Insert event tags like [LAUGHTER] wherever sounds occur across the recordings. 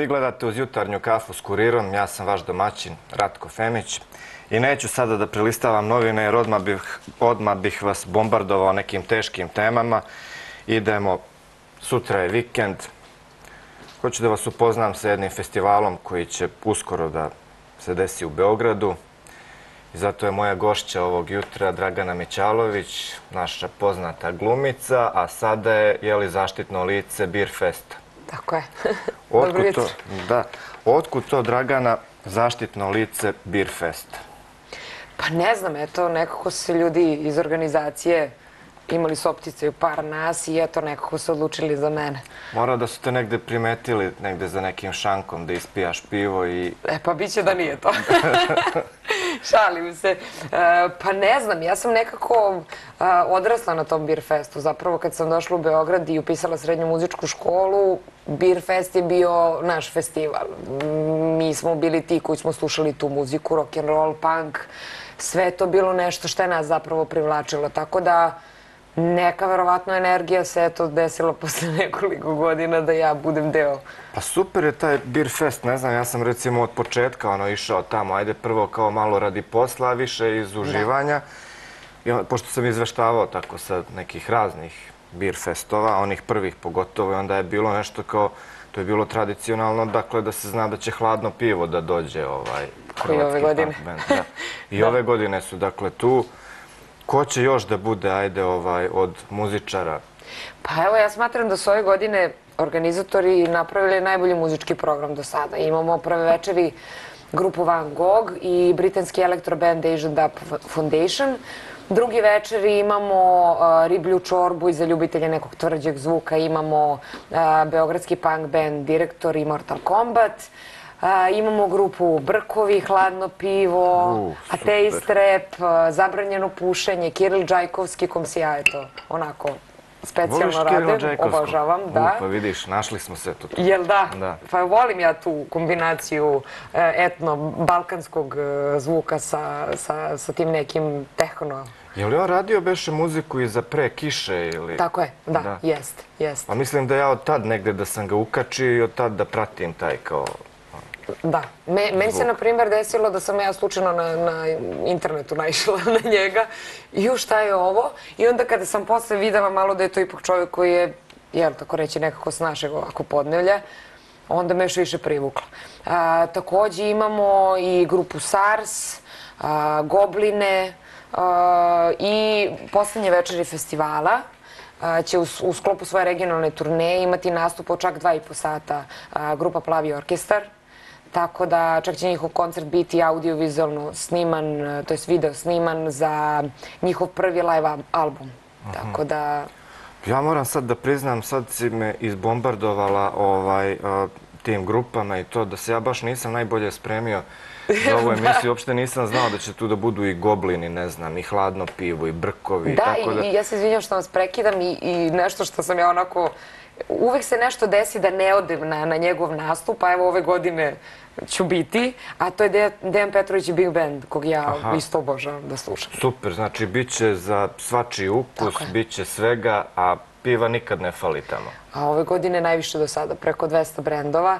Vi gledate uz jutarnju kafu s kurirom, ja sam vaš domaćin Ratko Femić i neću sada da prilistavam novine jer odmah bih, odmah bih vas bombardovao nekim teškim temama. Idemo, sutra je vikend. Hoću da vas upoznam sa jednim festivalom koji će uskoro da se desi u Beogradu. I zato je moja gošća ovog jutra Dragana Mićalović, naša poznata glumica, a sada je jeli, zaštitno lice Beer Festa. Tako je. [LAUGHS] Dobro jutro. Da. Otkud to, Dragana, zaštitno lice Beer Festa? Pa ne znam, eto, nekako se ljudi iz organizacije imali su optice u par nas i eto, nekako se odlučili za mene. Mora da su te negde primetili, negde za nekim šankom da ispijaš pivo i... E, pa bit će da nije to. [LAUGHS] Šalim se. E, pa ne znam, ja sam nekako e, odrasla na tom Beer Festu. Zapravo kad sam došla u Beograd i upisala srednju muzičku školu, Beer Fest je bio naš festival. Mi smo bili ti koji smo slušali tu muziku, rock and roll, punk. Sve to bilo nešto što je nas zapravo privlačilo. Tako da neka verovatno energija se eto desila posle [LAUGHS] nekoliko godina da ja budem deo. Pa super je taj Beer Fest, ne znam, ja sam recimo od početka ono išao tamo, ajde prvo kao malo radi posla, više iz uživanja. I pošto sam izveštavao tako sa nekih raznih Beer Festova, onih prvih pogotovo, onda je bilo nešto kao, to je bilo tradicionalno, dakle da se zna da će hladno pivo da dođe ovaj Koji ove godine. [LAUGHS] I ove godine su dakle tu. Ko će još da bude, ajde, ovaj, od muzičara? Pa evo, ja smatram da su ove godine organizatori napravili najbolji muzički program do sada. Imamo prve večeri grupu Van Gogh i britanski elektroband Asian Dub Foundation. Drugi večeri imamo e, riblju čorbu i za ljubitelje nekog tvrđeg zvuka imamo e, beogradski punk band Direktor i Mortal Kombat. Imamo grupu Brkovi, Hladno pivo, Ateist rap, Zabranjeno pušenje, Kiril Džajkovski, kom si ja eto, onako, specijalno radim, obožavam, da. Pa vidiš, našli smo se tu. Jel da? Da. Pa volim ja tu kombinaciju e, etno-balkanskog e, zvuka sa tim nekim tehno. Je li on radio beše muziku i za pre kiše ili... Tako je, da, jest, jest. Pa mislim da ja od tad negde da sam ga ukačio i od tad da pratim taj kao... Da. Meni se, na primjer, desilo da sam ja slučajno na internetu [LAUGHS] naišla na njega. Ju, šta je ovo? I onda kada sam posle videla malo da je to ipak čovjek koji je, jel, tako reći, nekako s našeg ovako podnevlja, onda me još više privukla. Također imamo i grupu SARS, Gobline i poslednje večeri festivala će u sklopu svoje regionalne turneje imati nastup od čak dva i po sata grupa Plavi orkestar. Tako da čak će njihov koncert biti audiovizualno sniman, to je video sniman za njihov prvi live album. Tako da... Ja moram sad da priznam, sad si me izbombardovala ovaj, tim grupama i to da se ja baš nisam najbolje spremio za ovu [LAUGHS] emisiju. Uopšte nisam znao da će tu da budu i goblini, ne znam, i hladno pivo, i brkovi. Da, i ja se izvinjam što vas prekidam i nešto što sam ja onako uvek se nešto desi da ne odem na, na njegov nastup, a evo ove godine ću biti, a to je Dejan Petrović i Big Band, kog ja isto obožavam da slušam. Super, znači bit će za svačiji ukus, bit će svega, a piva nikad ne fali tamo. A ove godine najviše do sada, preko 200 brendova.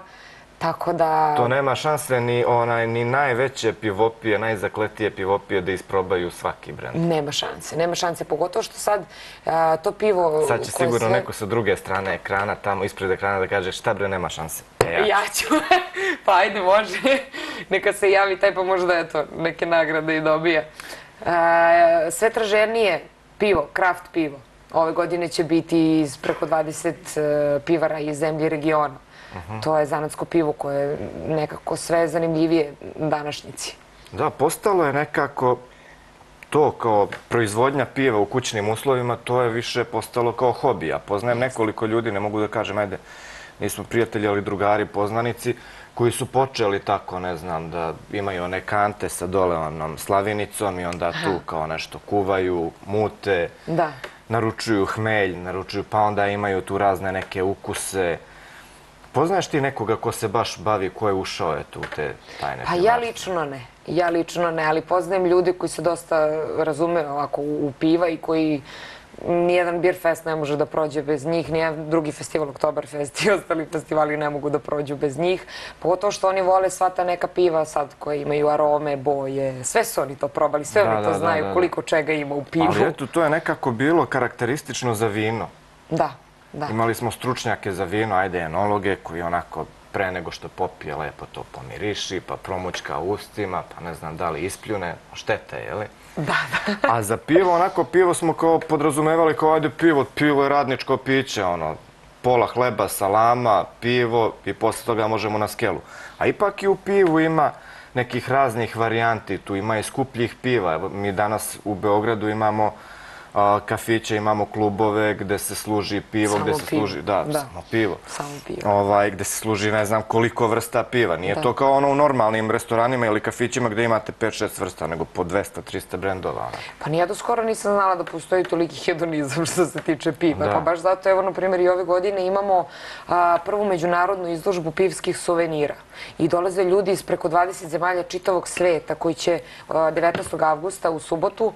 Tako da... To nema šanse ni, onaj, ni najveće pivopije, najzakletije pivopije da isprobaju svaki brend. Nema šanse, nema šanse. Pogotovo što sad to pivo... Sad će sigurno neko sa druge strane ekrana, tamo ispred ekrana da kaže šta bre, nema šanse. E, ja. ja ću. [LAUGHS] pa ajde, može. Neka se javi taj pa možda eto, neke nagrade i dobije. Sve traženije pivo, kraft pivo. Ove godine će biti iz preko 20 e, pivara iz zemlje i To je zanatsko pivo koje je nekako sve zanimljivije današnjici. Da, postalo je nekako to kao proizvodnja piva u kućnim uslovima, to je više postalo kao hobi. Ja poznajem nekoliko ljudi, ne mogu da kažem, ajde, nismo prijatelji, ali drugari, poznanici, koji su počeli tako, ne znam, da imaju one kante sa dole onom slavinicom i onda tu kao nešto kuvaju, mute, naručuju hmelj, naručuju, pa onda imaju tu razne neke ukuse, Poznaješ ti nekoga ko se baš bavi, ko je ušao je tu te tajne? Pa ja lično ne. Ja lično ne, ali poznajem ljudi koji se dosta razume ovako u piva i koji nijedan beer fest ne može da prođe bez njih, nijedan drugi festival Oktoberfest i ostali festivali ne mogu da prođu bez njih. Pogotovo što oni vole sva ta neka piva sad koje imaju arome, boje, sve su oni to probali, sve Da, oni to da, znaju da. koliko čega ima u pivu. Ali eto, to je nekako bilo karakteristično za vino. Da, da. Imali smo stručnjake za vino, ajde enologe, koji onako pre nego što popije lepo to pomiriši, pa promučka ustima, pa ne znam da li ispljune, štete, jeli? Da, da. A za pivo, onako pivo smo kao podrazumevali kao ajde pivo, pivo je radničko piće, ono, pola hleba, salama, pivo i posle toga možemo na skelu. A ipak i u pivu ima nekih raznih varijanti, tu ima i skupljih piva. Mi danas u Beogradu imamo a, kafiće, imamo klubove gde se služi pivo, Samo gde se pivo, služi, da, da. samo pivo. Samo pivo. Ovaj, gde se služi ne znam koliko vrsta piva. Nije Da. to kao ono u normalnim restoranima ili kafićima gde imate 5-6 vrsta, nego po 200-300 brendova. ono. Pa nija do skoro nisam znala da postoji toliki hedonizam što se tiče piva. Da. Pa baš zato, evo, na primjer, i ove godine imamo a, prvu međunarodnu izložbu pivskih suvenira. I dolaze ljudi iz preko 20 zemalja čitavog sveta koji će a, 19. avgusta u subotu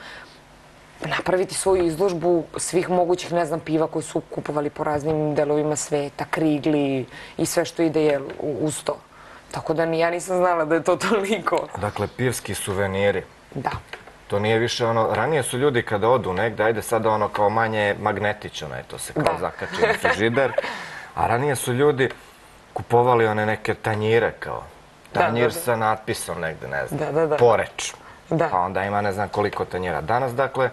napraviti svoju izložbu svih mogućih, ne znam, piva koji su kupovali po raznim delovima sveta, krigli i sve što ide uz to. Tako da ni ja nisam znala da je to [LAUGHS] toliko. Dakle, pivski suveniri. Da. To nije više ono, ranije su ljudi kada odu negde, ajde sada ono kao manje magnetično, to se kao Da. zakači na frižider, a ranije su ljudi kupovali one neke tanjire kao, tanjir da, da. sa natpisom negde, ne znam, poreč, Da. pa onda ima ne znam koliko tanjira. Danas, dakle,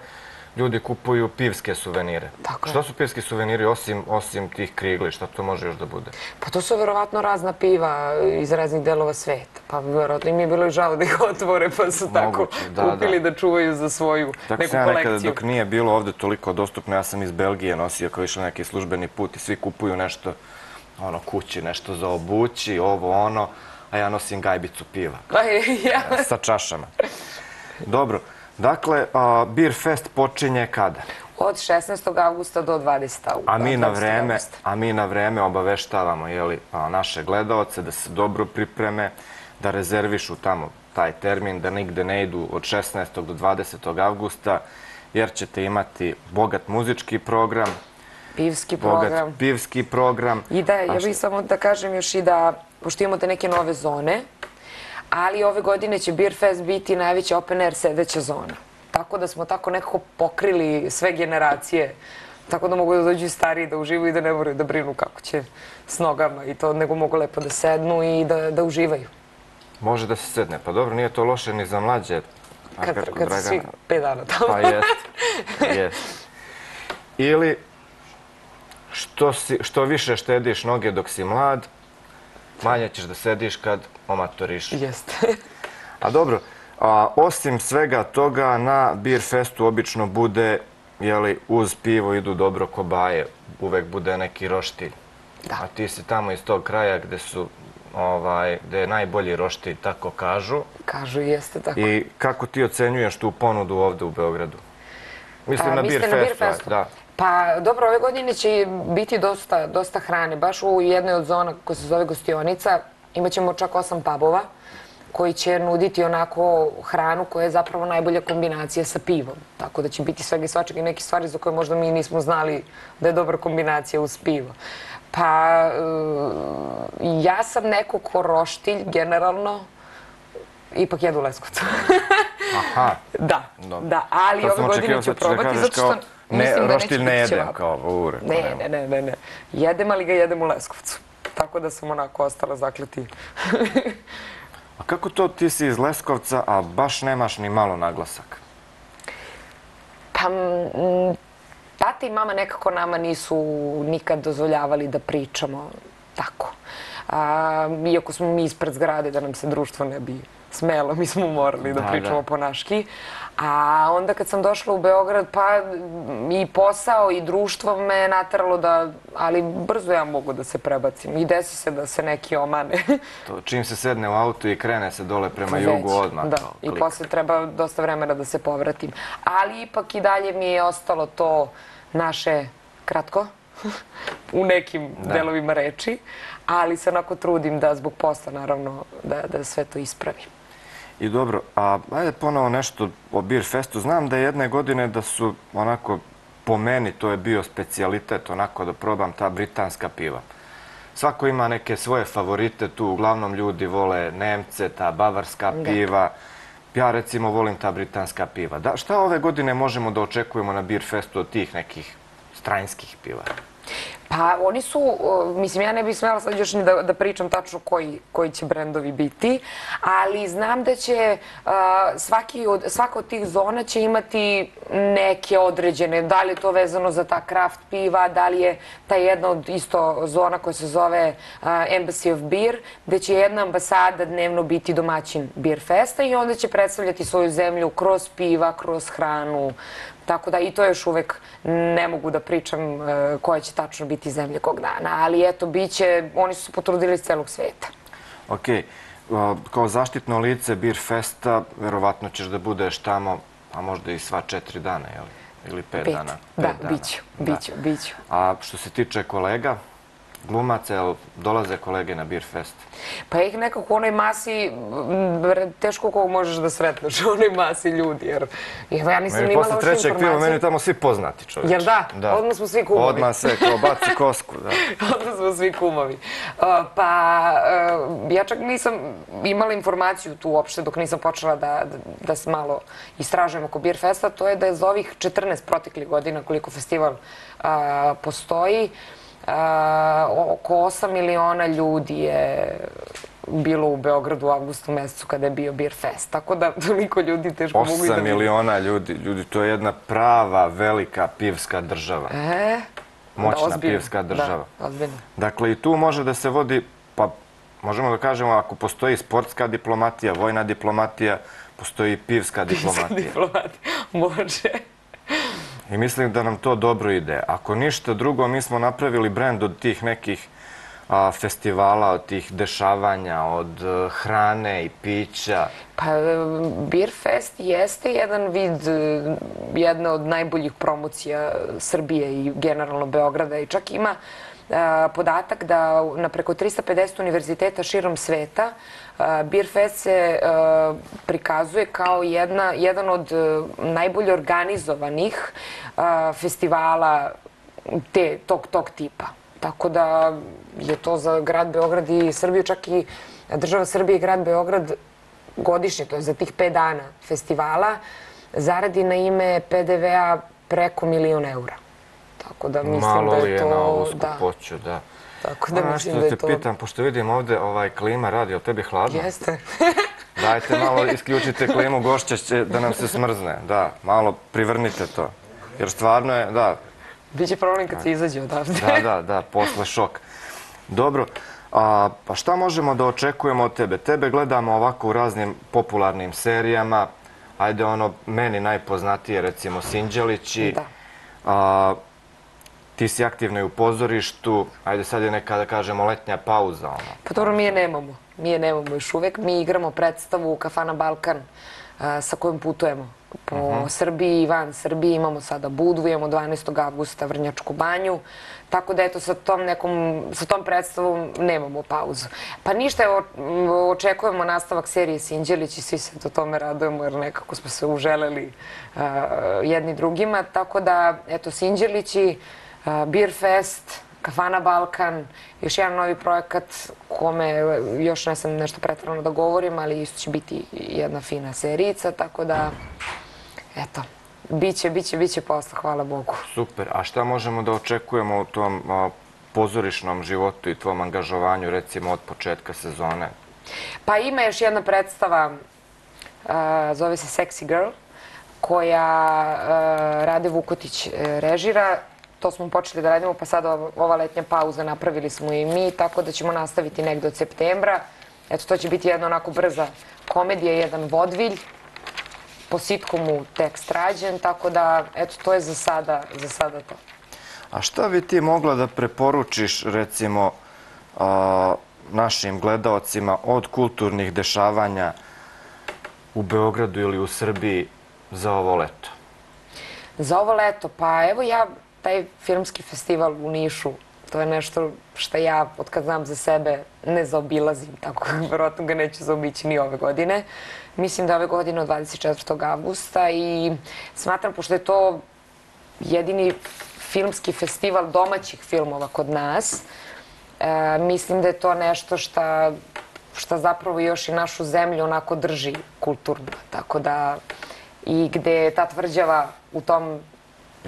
ljudi kupuju pivske suvenire. Tako je. Što su pivski suveniri osim, osim tih krigli, šta to može još da bude? Pa to su verovatno razna piva iz raznih delova sveta. Pa verovatno im je bilo i žao da ih otvore, pa su tako da, kupili da. da. čuvaju za svoju Tako neku sam ja nekada, kolekciju. dok nije bilo ovde toliko dostupno, ja sam iz Belgije nosio kao išao neki službeni put i svi kupuju nešto ono, kući, nešto za obući, ovo, ono, a ja nosim gajbicu piva Pa [LAUGHS] sa čašama. Dobro, dakle, a, Beer Fest počinje kada? Od 16. augusta do 20. augusta. A mi na 20. vreme, augusta. a mi na vreme obaveštavamo jeli, a, naše gledaoce da se dobro pripreme, da rezervišu tamo taj termin, da nigde ne idu od 16. do 20. avgusta, jer ćete imati bogat muzički program, Pivski bogat program. pivski program. I da, ja bih samo da kažem još i da, pošto imamo te neke nove zone, ali ove godine će Beer Fest biti najveća open air sedeća zona. Tako da smo tako nekako pokrili sve generacije, tako da mogu da dođu stariji da uživaju i da ne moraju da brinu kako će s nogama i to, nego mogu lepo da sednu i da, da uživaju. Može da se sedne. Pa dobro, nije to loše ni za mlađe. Kad, Dragana. svi pet dana tamo. Pa jest, jest. Ili što, si, što više štediš noge dok si mlad, manje ćeš da sediš kad omatoriš. Jeste. A dobro, a, osim svega toga na Beer Festu obično bude, jeli, uz pivo idu dobro kobaje, uvek bude neki roštilj. Da. A ti si tamo iz tog kraja gde su ovaj, gde je najbolji roštilj, tako kažu. Kažu jeste tako. I kako ti ocenjuješ tu ponudu ovde u Beogradu? Mislim A, na Beer Festu. Beer Festu? Da. Pa dobro, ove godine će biti dosta, dosta hrane. Baš u jednoj od zona koja se zove Gostionica imaćemo čak osam pubova koji će nuditi onako hranu koja je zapravo najbolja kombinacija sa pivom. Tako da će biti svega i svačega i neke stvari za koje možda mi nismo znali da je dobra kombinacija uz pivo. Pa e, ja sam neko ko roštilj generalno ipak jedu Leskovcu. [LAUGHS] Aha. da, da, ali ove godine ću probati zato što kao, ne, roštilj ne jedem, kao, u, rekao, Ne, ne, ne, ne, ne. Jedem, ali ga jedem u Leskovcu. Tako da sam onako ostala zakleti. [LAUGHS] A kako to ti si iz Leskovca, a baš nemaš ni malo naglasak? Pa, tata i mama nekako nama nisu nikad dozvoljavali da pričamo tako. A, iako smo mi ispred zgrade da nam se društvo ne bi smelo, mi smo morali da, Da, pričamo da. po naški. A onda kad sam došla u Beograd, pa i posao i društvo me nateralo da, ali brzo ja mogu da se prebacim. I desi se da se neki omane. [LAUGHS] To, čim se sedne u auto i krene se dole prema Već, jugu odmah. Da, i posle treba dosta vremena da se povratim. Ali ipak i dalje mi je ostalo to naše kratko [LAUGHS] u nekim Da. delovima reči, ali se onako trudim da zbog posla naravno da, da sve to ispravim. I dobro, a ajde ponovo nešto o Beer Festu. Znam da je jedne godine da su onako po meni to je bio specijalitet, onako da probam ta britanska piva. Svako ima neke svoje favorite tu, uglavnom ljudi vole Nemce, ta bavarska piva. Ja recimo volim ta britanska piva. Da, šta ove godine možemo da očekujemo na Beer Festu od tih nekih stranjskih piva? Pa oni su, eh, mislim, ja ne bih smjela sad još ni da, da pričam tačno koji, koji će brendovi biti, ali znam da će eh, svaki od, svaka od tih zona će imati neke određene, da li je to vezano za ta craft piva, da li je ta jedna od isto zona koja se zove eh, Embassy of Beer, gde će jedna ambasada dnevno biti domaćin Beer Festa i onda će predstavljati svoju zemlju kroz piva, kroz hranu, Tako da i to još uvek ne mogu da pričam e, koje će tačno biti zemlje kog dana. Ali eto, bit će, oni su se potrudili iz celog sveta. Ok. Kao zaštitno lice Beer Festa, verovatno ćeš da budeš tamo, a možda i sva četiri dana, ili pet dana? Da, bit ću, bit ću, bit ću. A što se tiče kolega, glumaca, jel dolaze kolege na Beer Fest? Pa ih nekako u onoj masi, teško kog možeš da sretneš [LAUGHS] u onoj masi ljudi, jer ja nisam imala još informacije. Posle trećeg filma meni tamo svi poznati čovječ. Jer da, da. odmah smo svi kumovi. Odmah se, kao baci [LAUGHS] kosku, da. odmah smo svi kumovi. Pa ja čak nisam imala informaciju tu uopšte dok nisam počela da, da se malo istražujem oko Beer Festa, to je da je za ovih 14 proteklih godina koliko festival postoji, oko 8 miliona ljudi je bilo u Beogradu u avgustu mesecu kada je bio Beer Fest. Tako da [LAUGHS] toliko ljudi teško mogu i da... 8 miliona ljudi, ljudi, to je jedna prava, velika pivska država. E, Moćna da, pivska država. Da, ozbiljno. Dakle, i tu može da se vodi, pa možemo da kažemo, ako postoji sportska diplomatija, vojna diplomatija, postoji pivska diplomatija. Pivska diplomatija, [LAUGHS] može. I mislim da nam to dobro ide. Ako ništa drugo, mi smo napravili brend od tih nekih festivala, od tih dešavanja, od e, hrane i pića. Pa e, Beer Fest jeste jedan vid, e, jedna od najboljih promocija Srbije i generalno Beograda i čak ima podatak da na preko 350 univerziteta širom sveta Beer Fest se prikazuje kao jedna, jedan od e, najbolje organizovanih festivala te, tog, tog tipa. Tako da je to za grad Beograd i Srbiju, čak i država Srbije i grad Beograd godišnje, to je za tih pet dana festivala, zaradi na ime PDV-a preko milion eura. Tako da mislim Malo da je to... Malo li je na ovu skupoću, da. Tako da mislim da je to... Što te pitam, pošto vidim ovde ovaj klima radi, je li tebi hladno? Jeste. [LAUGHS] Dajte malo, isključite klimu, gošća će da nam se smrzne. Da, malo privrnite to. Jer stvarno je, da. Biće problem kad se izađe odavde. Da, da, da, posle šok. Dobro, a, pa šta možemo da očekujemo od tebe? Tebe gledamo ovako u raznim popularnim serijama. Ajde, ono, meni najpoznatije, recimo, Sinđelići. Da. A, ti si aktivna i u pozorištu, ajde sad je neka, da kažemo, letnja pauza. Ono. Pa dobro, mi je nemamo. Mi je nemamo još uvek. Mi igramo predstavu Kafana Balkan sa kojom putujemo po mhm. Srbiji i van Srbiji. Imamo sada Budvu, imamo 12. augusta Vrnjačku banju. Tako da, eto, sa tom, nekom, sa tom predstavom nemamo pauzu. Pa ništa, očekujemo nastavak serije Sinđelić i svi se do tome radujemo jer nekako smo se uželeli jedni drugima. Tako da, eto, Sinđelići, Beer Fest, Kafana Balkan, još jedan novi projekat kome još ne sam nešto pretravno da govorim, ali isto će biti jedna fina serijica, tako da, eto, biće, biće, biće posla, hvala Bogu. Super, a šta možemo da očekujemo u tom pozorišnom životu i tvom angažovanju, recimo, od početka sezone? Pa ima još jedna predstava, zove se Sexy Girl, koja Rade Vukotić e, režira to smo počeli da radimo, pa sada ova letnja pauza napravili smo i mi, tako da ćemo nastaviti negde od septembra. Eto, to će biti jedna onako brza komedija, jedan vodvilj, po sitkomu tekst rađen, tako da, eto, to je za sada, za sada to. A šta bi ti mogla da preporučiš, recimo, našim gledalcima od kulturnih dešavanja u Beogradu ili u Srbiji za ovo leto? Za ovo leto? Pa evo ja taj filmski festival u Nišu, to je nešto što ja, od kad znam za sebe, ne zaobilazim, tako [LAUGHS] vjerojatno ga neću zaobići ni ove godine. Mislim da ove godine od 24. augusta i smatram, pošto je to jedini filmski festival domaćih filmova kod nas. E, mislim da je to nešto što šta zapravo još i našu zemlju onako drži kulturno. Tako da i gde je ta tvrđava u tom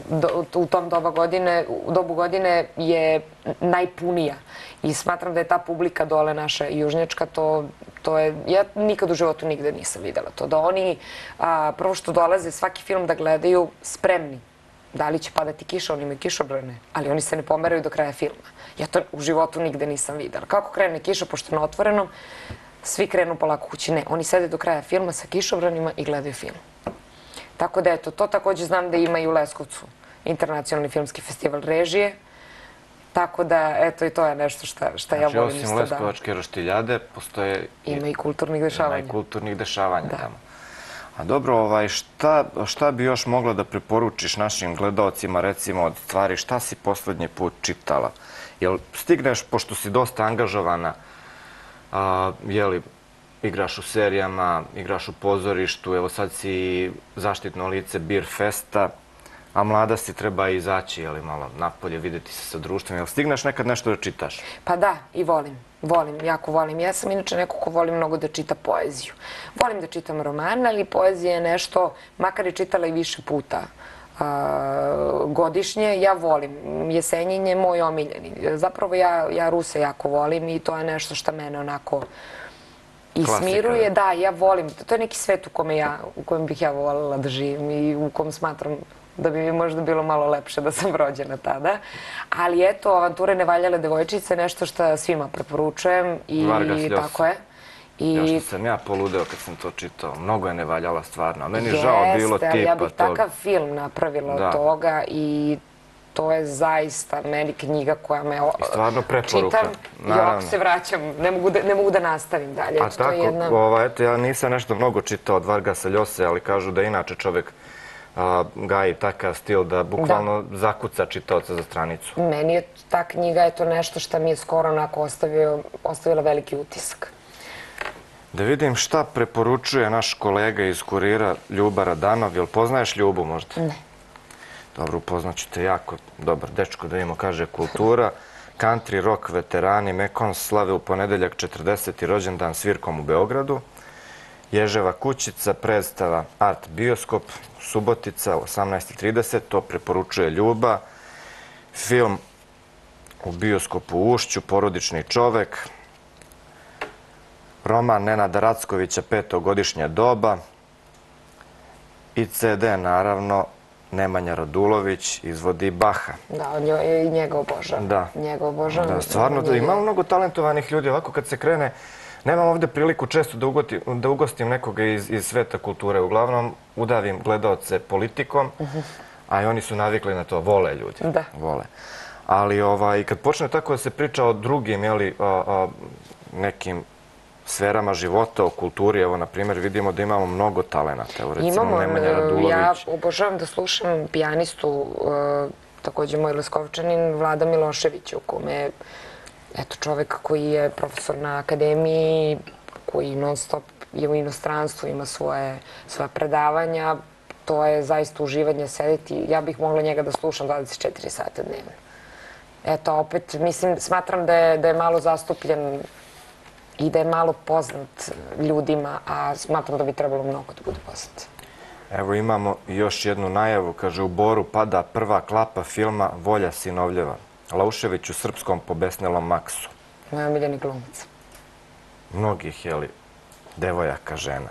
do, u tom doba godine, u dobu godine je najpunija. I smatram da je ta publika dole naša južnjačka, to, to je, ja nikad u životu nigde nisam videla to. Da oni, a, prvo što dolaze svaki film da gledaju, spremni. Da li će padati kiša, oni imaju kišobrane, ali oni se ne pomeraju do kraja filma. Ja to u životu nigde nisam videla. Kako krene kiša, pošto na otvorenom, svi krenu polako kući. Ne, oni sede do kraja filma sa kišobranima i gledaju film. Tako da, eto, to također znam da ima i u Leskovcu internacionalni filmski festival režije. Tako da, eto, i to je nešto šta, šta znači, ja volim isto da... Znači, osim Leskovačke roštiljade, postoje... Ima i kulturnih dešavanja. Ima i kulturnih dešavanja da. tamo. A dobro, ovaj, šta, šta bi još mogla da preporučiš našim gledalcima, recimo, od stvari, šta si posljednji put čitala? Jel stigneš, pošto si dosta angažovana, a, jeli, igraš u serijama, igraš u pozorištu, evo sad si zaštitno lice Beer Festa, a mlada si treba izaći, jeli, malo napolje, videti se sa društvom. Jel stigneš nekad nešto da čitaš? Pa da, i volim. Volim, jako volim. Ja sam inače neko ko voli mnogo da čita poeziju. Volim da čitam romana, ali poezija je nešto, makar je čitala i više puta godišnje, ja volim. Jesenjin je moj omiljeni. Zapravo ja, ja Ruse jako volim i to je nešto što mene onako i smiruje. Da, ja volim. To je neki svet u kome ja, u kojem bih ja volila da živim i u kom smatram da bi mi možda bilo malo lepše da sam rođena tada. Ali eto, avanture Nevaljale devojčice, nešto što svima preporučujem. I tako je. I... Ja što sam ja poludeo kad sam to čitao. Mnogo je nevaljala stvarno. Meni je žao bilo tipa tog... ja bih takav film napravila od toga i to je zaista meni knjiga koja me I stvarno preporuka. čitam i se vraćam, ne mogu da, ne mogu da nastavim dalje. A tako, jedna... ova, eto, ja nisam nešto mnogo čitao od Vargasa Ljose, ali kažu da inače čovjek a, gaji takav stil da bukvalno da. zakuca čitaoca za stranicu. Meni je ta knjiga je to nešto što mi je skoro onako ostavio, ostavila veliki utisak. Da vidim šta preporučuje naš kolega iz kurira Ljuba Radanov. Jel poznaješ Ljubu možda? Ne. Dobro, upoznaćete jako dobar dečko da imamo, kaže kultura. Country rock veterani Mekon slave u ponedeljak 40. rođendan svirkom u Beogradu. Ježeva kućica, predstava Art Bioskop, Subotica 18.30, to preporučuje Ljuba. Film u bioskopu Ušću, Porodični čovek. Roman Nenada Rackovića, petogodišnja doba. I CD, naravno, Nemanja Radulović izvodi Baha. Da, on je i njega obožan. Da. Njega obožan. Da, stvarno, da ima mnogo talentovanih ljudi. Ovako kad se krene, nemam ovde priliku često da, ugoti, da ugostim nekoga iz, iz sveta kulture. Uglavnom, udavim gledalce politikom, a i oni su navikli na to. Vole ljudi. Da. Vole. Ali ovaj, kad počne tako da se priča o drugim, jeli, nekim sferama života, o kulturi, evo, na primjer, vidimo da imamo mnogo talenata. Evo, recimo, imamo, Nemanja e, Radulović. Ja obožavam da slušam pijanistu, e, također moj Leskovčanin, Vlada Milošević, u kome eto, čovek koji je profesor na akademiji, koji non stop je u inostranstvu, ima svoje, svoje predavanja, to je zaista uživanje sedeti. Ja bih mogla njega da slušam 24 sata dnevno. Eto, opet, mislim, smatram da je, da je malo zastupljen i da je malo poznat ljudima, a smatram da bi trebalo mnogo da bude poznat. Evo imamo još jednu najavu. Kaže, u Boru pada prva klapa filma Volja sinovljeva. Laušević u srpskom pobesnelom maksu. Moja miljeni glumica. Mnogih, jeli, devojaka, žena.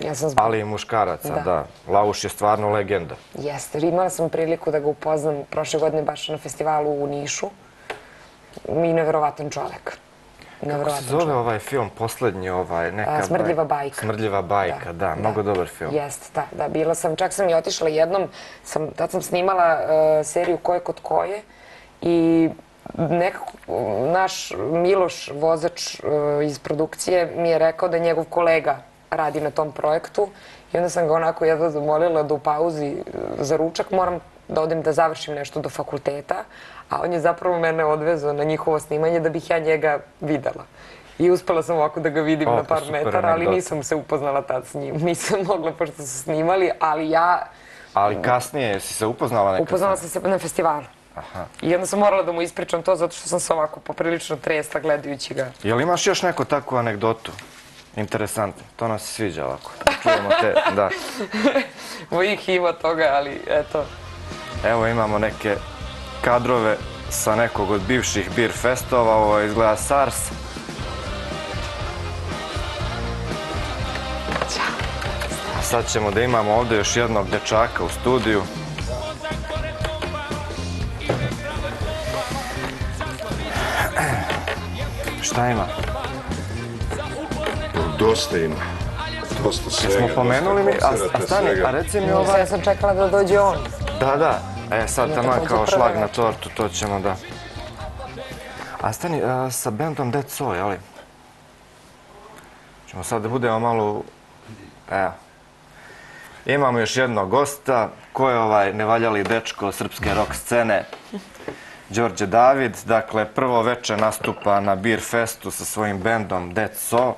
Ja sam zbog... Ali i muškaraca, da. da. Lauš je stvarno legenda. Jeste. Imala sam priliku da ga upoznam prošle godine baš na festivalu u Nišu. I nevjerovatan čovek. Kako se zove ovaj film, posljednji ovaj, neka... Smrdljiva bajka. Smrdljiva bajka, da, mnogo dobar film. Jeste, da, da, bila sam, čak sam i otišla jednom, sam, tad sam snimala e, seriju Koje kod koje i nekako naš Miloš, vozač e, iz produkcije, mi je rekao da njegov kolega radi na tom projektu i onda sam ga onako jedva zamolila da u pauzi e, za ručak moram da odem da završim nešto do fakulteta, a on je zapravo mene odvezao na njihovo snimanje da bih ja njega videla. I uspela sam ovako da ga vidim na par metara, ali nisam se upoznala tad s njim. [LAUGHS] Nisam mogla pošto su snimali, ali ja Ali kasnije si se upoznala nekad? Upoznala sam se na festivalu. Aha. I onda sam morala da mu ispričam to zato što sam se ovako poprilično tresla gledajući ga. Jel imaš još neku takvu anegdotu? Interesantno. To nas se sviđa ovako. Čujemo te, da. [LAUGHS] Mojih ima toga, ali eto. Evo imamo neke kadrove sa nekog od bivših beer festova. Ovo izgleda SARS. A sad ćemo da imamo ovdje još jednog dečaka u studiju. Šta ima? Dosta ima. Dosta svega. Smo pomenuli mi, a, a stani, svega. a reci mi ovaj... Ja sam čekala da dođe on. Da, da. E, sad tamo također kao šlag na večer. tortu, to ćemo da... A stani, a, sa bendom Dead So, jeli? Ćemo sad da budemo malo... Evo. Imamo još jednog gosta, ko je ovaj nevaljali dečko srpske rock scene, Đorđe David. Dakle, prvo veče nastupa na Beer Festu sa svojim bendom Dead So.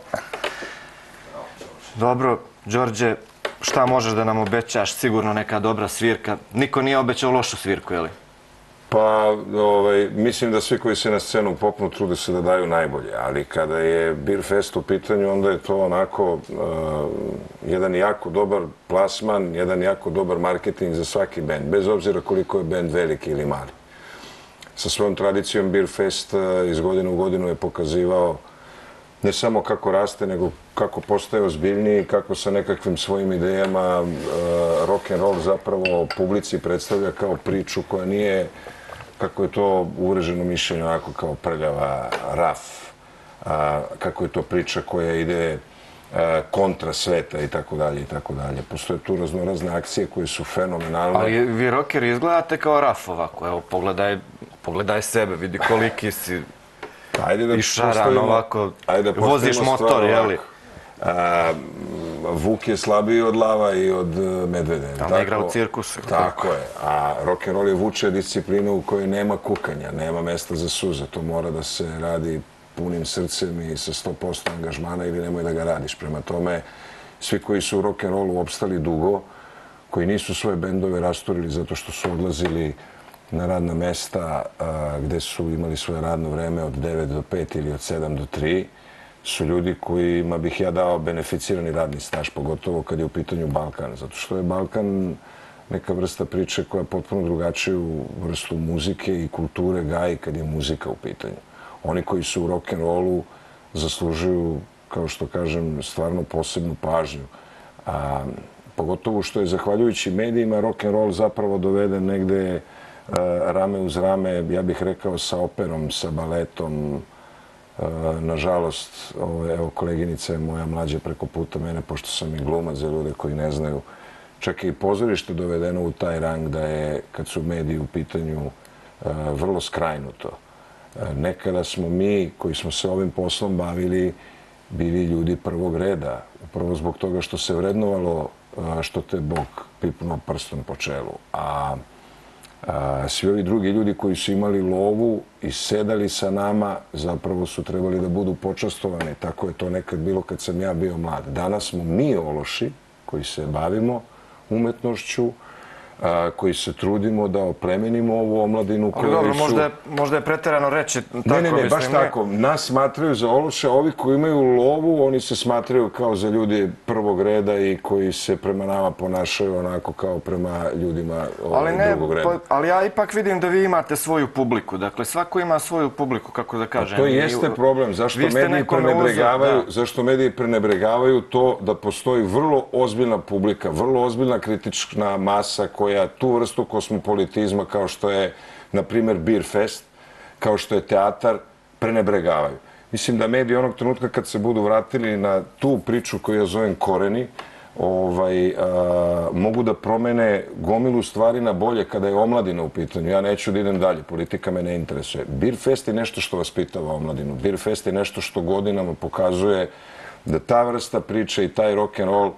Dobro, Đorđe, šta možeš da nam obećaš? Sigurno neka dobra svirka. Niko nije obećao lošu svirku, je li? Pa, ovaj, mislim da svi koji se na scenu popnu trude se da daju najbolje, ali kada je Beer Fest u pitanju, onda je to onako uh, jedan jako dobar plasman, jedan jako dobar marketing za svaki band, bez obzira koliko je band veliki ili mali. Sa svojom tradicijom Beer Fest uh, iz godine u godinu je pokazivao ne samo kako raste, nego kako postaje ozbiljniji, kako sa nekakvim svojim idejama uh, rock and roll zapravo publici predstavlja kao priču koja nije, kako je to uvreženo mišljenje, onako kao prljava, raf, a, kako je to priča koja ide a, kontra sveta i tako dalje i tako dalje. Postoje tu raznorazne akcije koje su fenomenalne. Ali vi rockeri izgledate kao raf ovako. Evo, pogledaj, pogledaj sebe, vidi koliki si. Ajde da I šaran ovako, ajde da voziš motor, je li? A, Vuk je slabiji od lava i od e, medvede. Ali ne igra u cirkusu. Tako je. A rock and roll je vuče disciplinu u kojoj nema kukanja, nema mesta za suze. To mora da se radi punim srcem i sa 100% angažmana ili nemoj da ga radiš. Prema tome, svi koji su u rock and rollu opstali dugo, koji nisu svoje bendove rasturili zato što su odlazili na radna mesta a, gde su imali svoje radno vreme od 9 do 5 ili od 7 do 3, su ljudi kojima bih ja dao beneficirani radni staž, pogotovo kad je u pitanju Balkan. Zato što je Balkan neka vrsta priče koja potpuno drugačiju vrstu muzike i kulture gaji kad je muzika u pitanju. Oni koji su u rock and rollu zaslužuju, kao što kažem, stvarno posebnu pažnju. A, pogotovo što je zahvaljujući medijima rock and roll zapravo doveden negde Eh, rame uz rame, ja bih rekao, sa operom, sa baletom. Eh, nažalost, evo, koleginica je moja mlađa preko puta mene, pošto sam i glumac za ljude koji ne znaju. Čak je i pozorište dovedeno u taj rang da je, kad su mediji u pitanju, eh, vrlo skrajnuto. Nekada smo mi, koji smo se ovim poslom bavili, bili ljudi prvog reda. Upravo zbog toga što se vrednovalo što te Bog pipnuo prstom po čelu. A, a svi ovi drugi ljudi koji su imali lovu i sedali sa nama, zapravo su trebali da budu počastovani. Tako je to nekad bilo kad sam ja bio mlad. Danas smo mi ološi koji se bavimo umetnošću, a, koji se trudimo da oplemenimo ovu omladinu Ali koji dobro, su... možda je, možda je preterano reći tako. Ne, ne, ne, baš mislim, tako. Nas smatraju za ološe, ovi koji imaju lovu, oni se smatraju kao za ljudi prvog reda i koji se prema nama ponašaju onako kao prema ljudima ovaj, Ali, ne, drugog reda. pa, ali ja ipak vidim da vi imate svoju publiku. Dakle, svako ima svoju publiku, kako da kažem. To I- jeste problem. Zašto mediji prenebregavaju, uzor, zašto mediji prenebregavaju to da postoji vrlo ozbiljna publika, vrlo ozbiljna kritična masa koja tu vrstu kosmopolitizma kao što je, na primjer, Beer Fest, kao što je teatar, prenebregavaju. Mislim da mediji onog trenutka kad se budu vratili na tu priču koju ja zovem koreni, ovaj, a, mogu da promene gomilu stvari na bolje kada je omladina u pitanju. Ja neću da idem dalje, politika me ne interesuje. Beer Fest je nešto što vaspitava omladinu. Beer Fest je nešto što godinama pokazuje da ta vrsta priče i taj rock and roll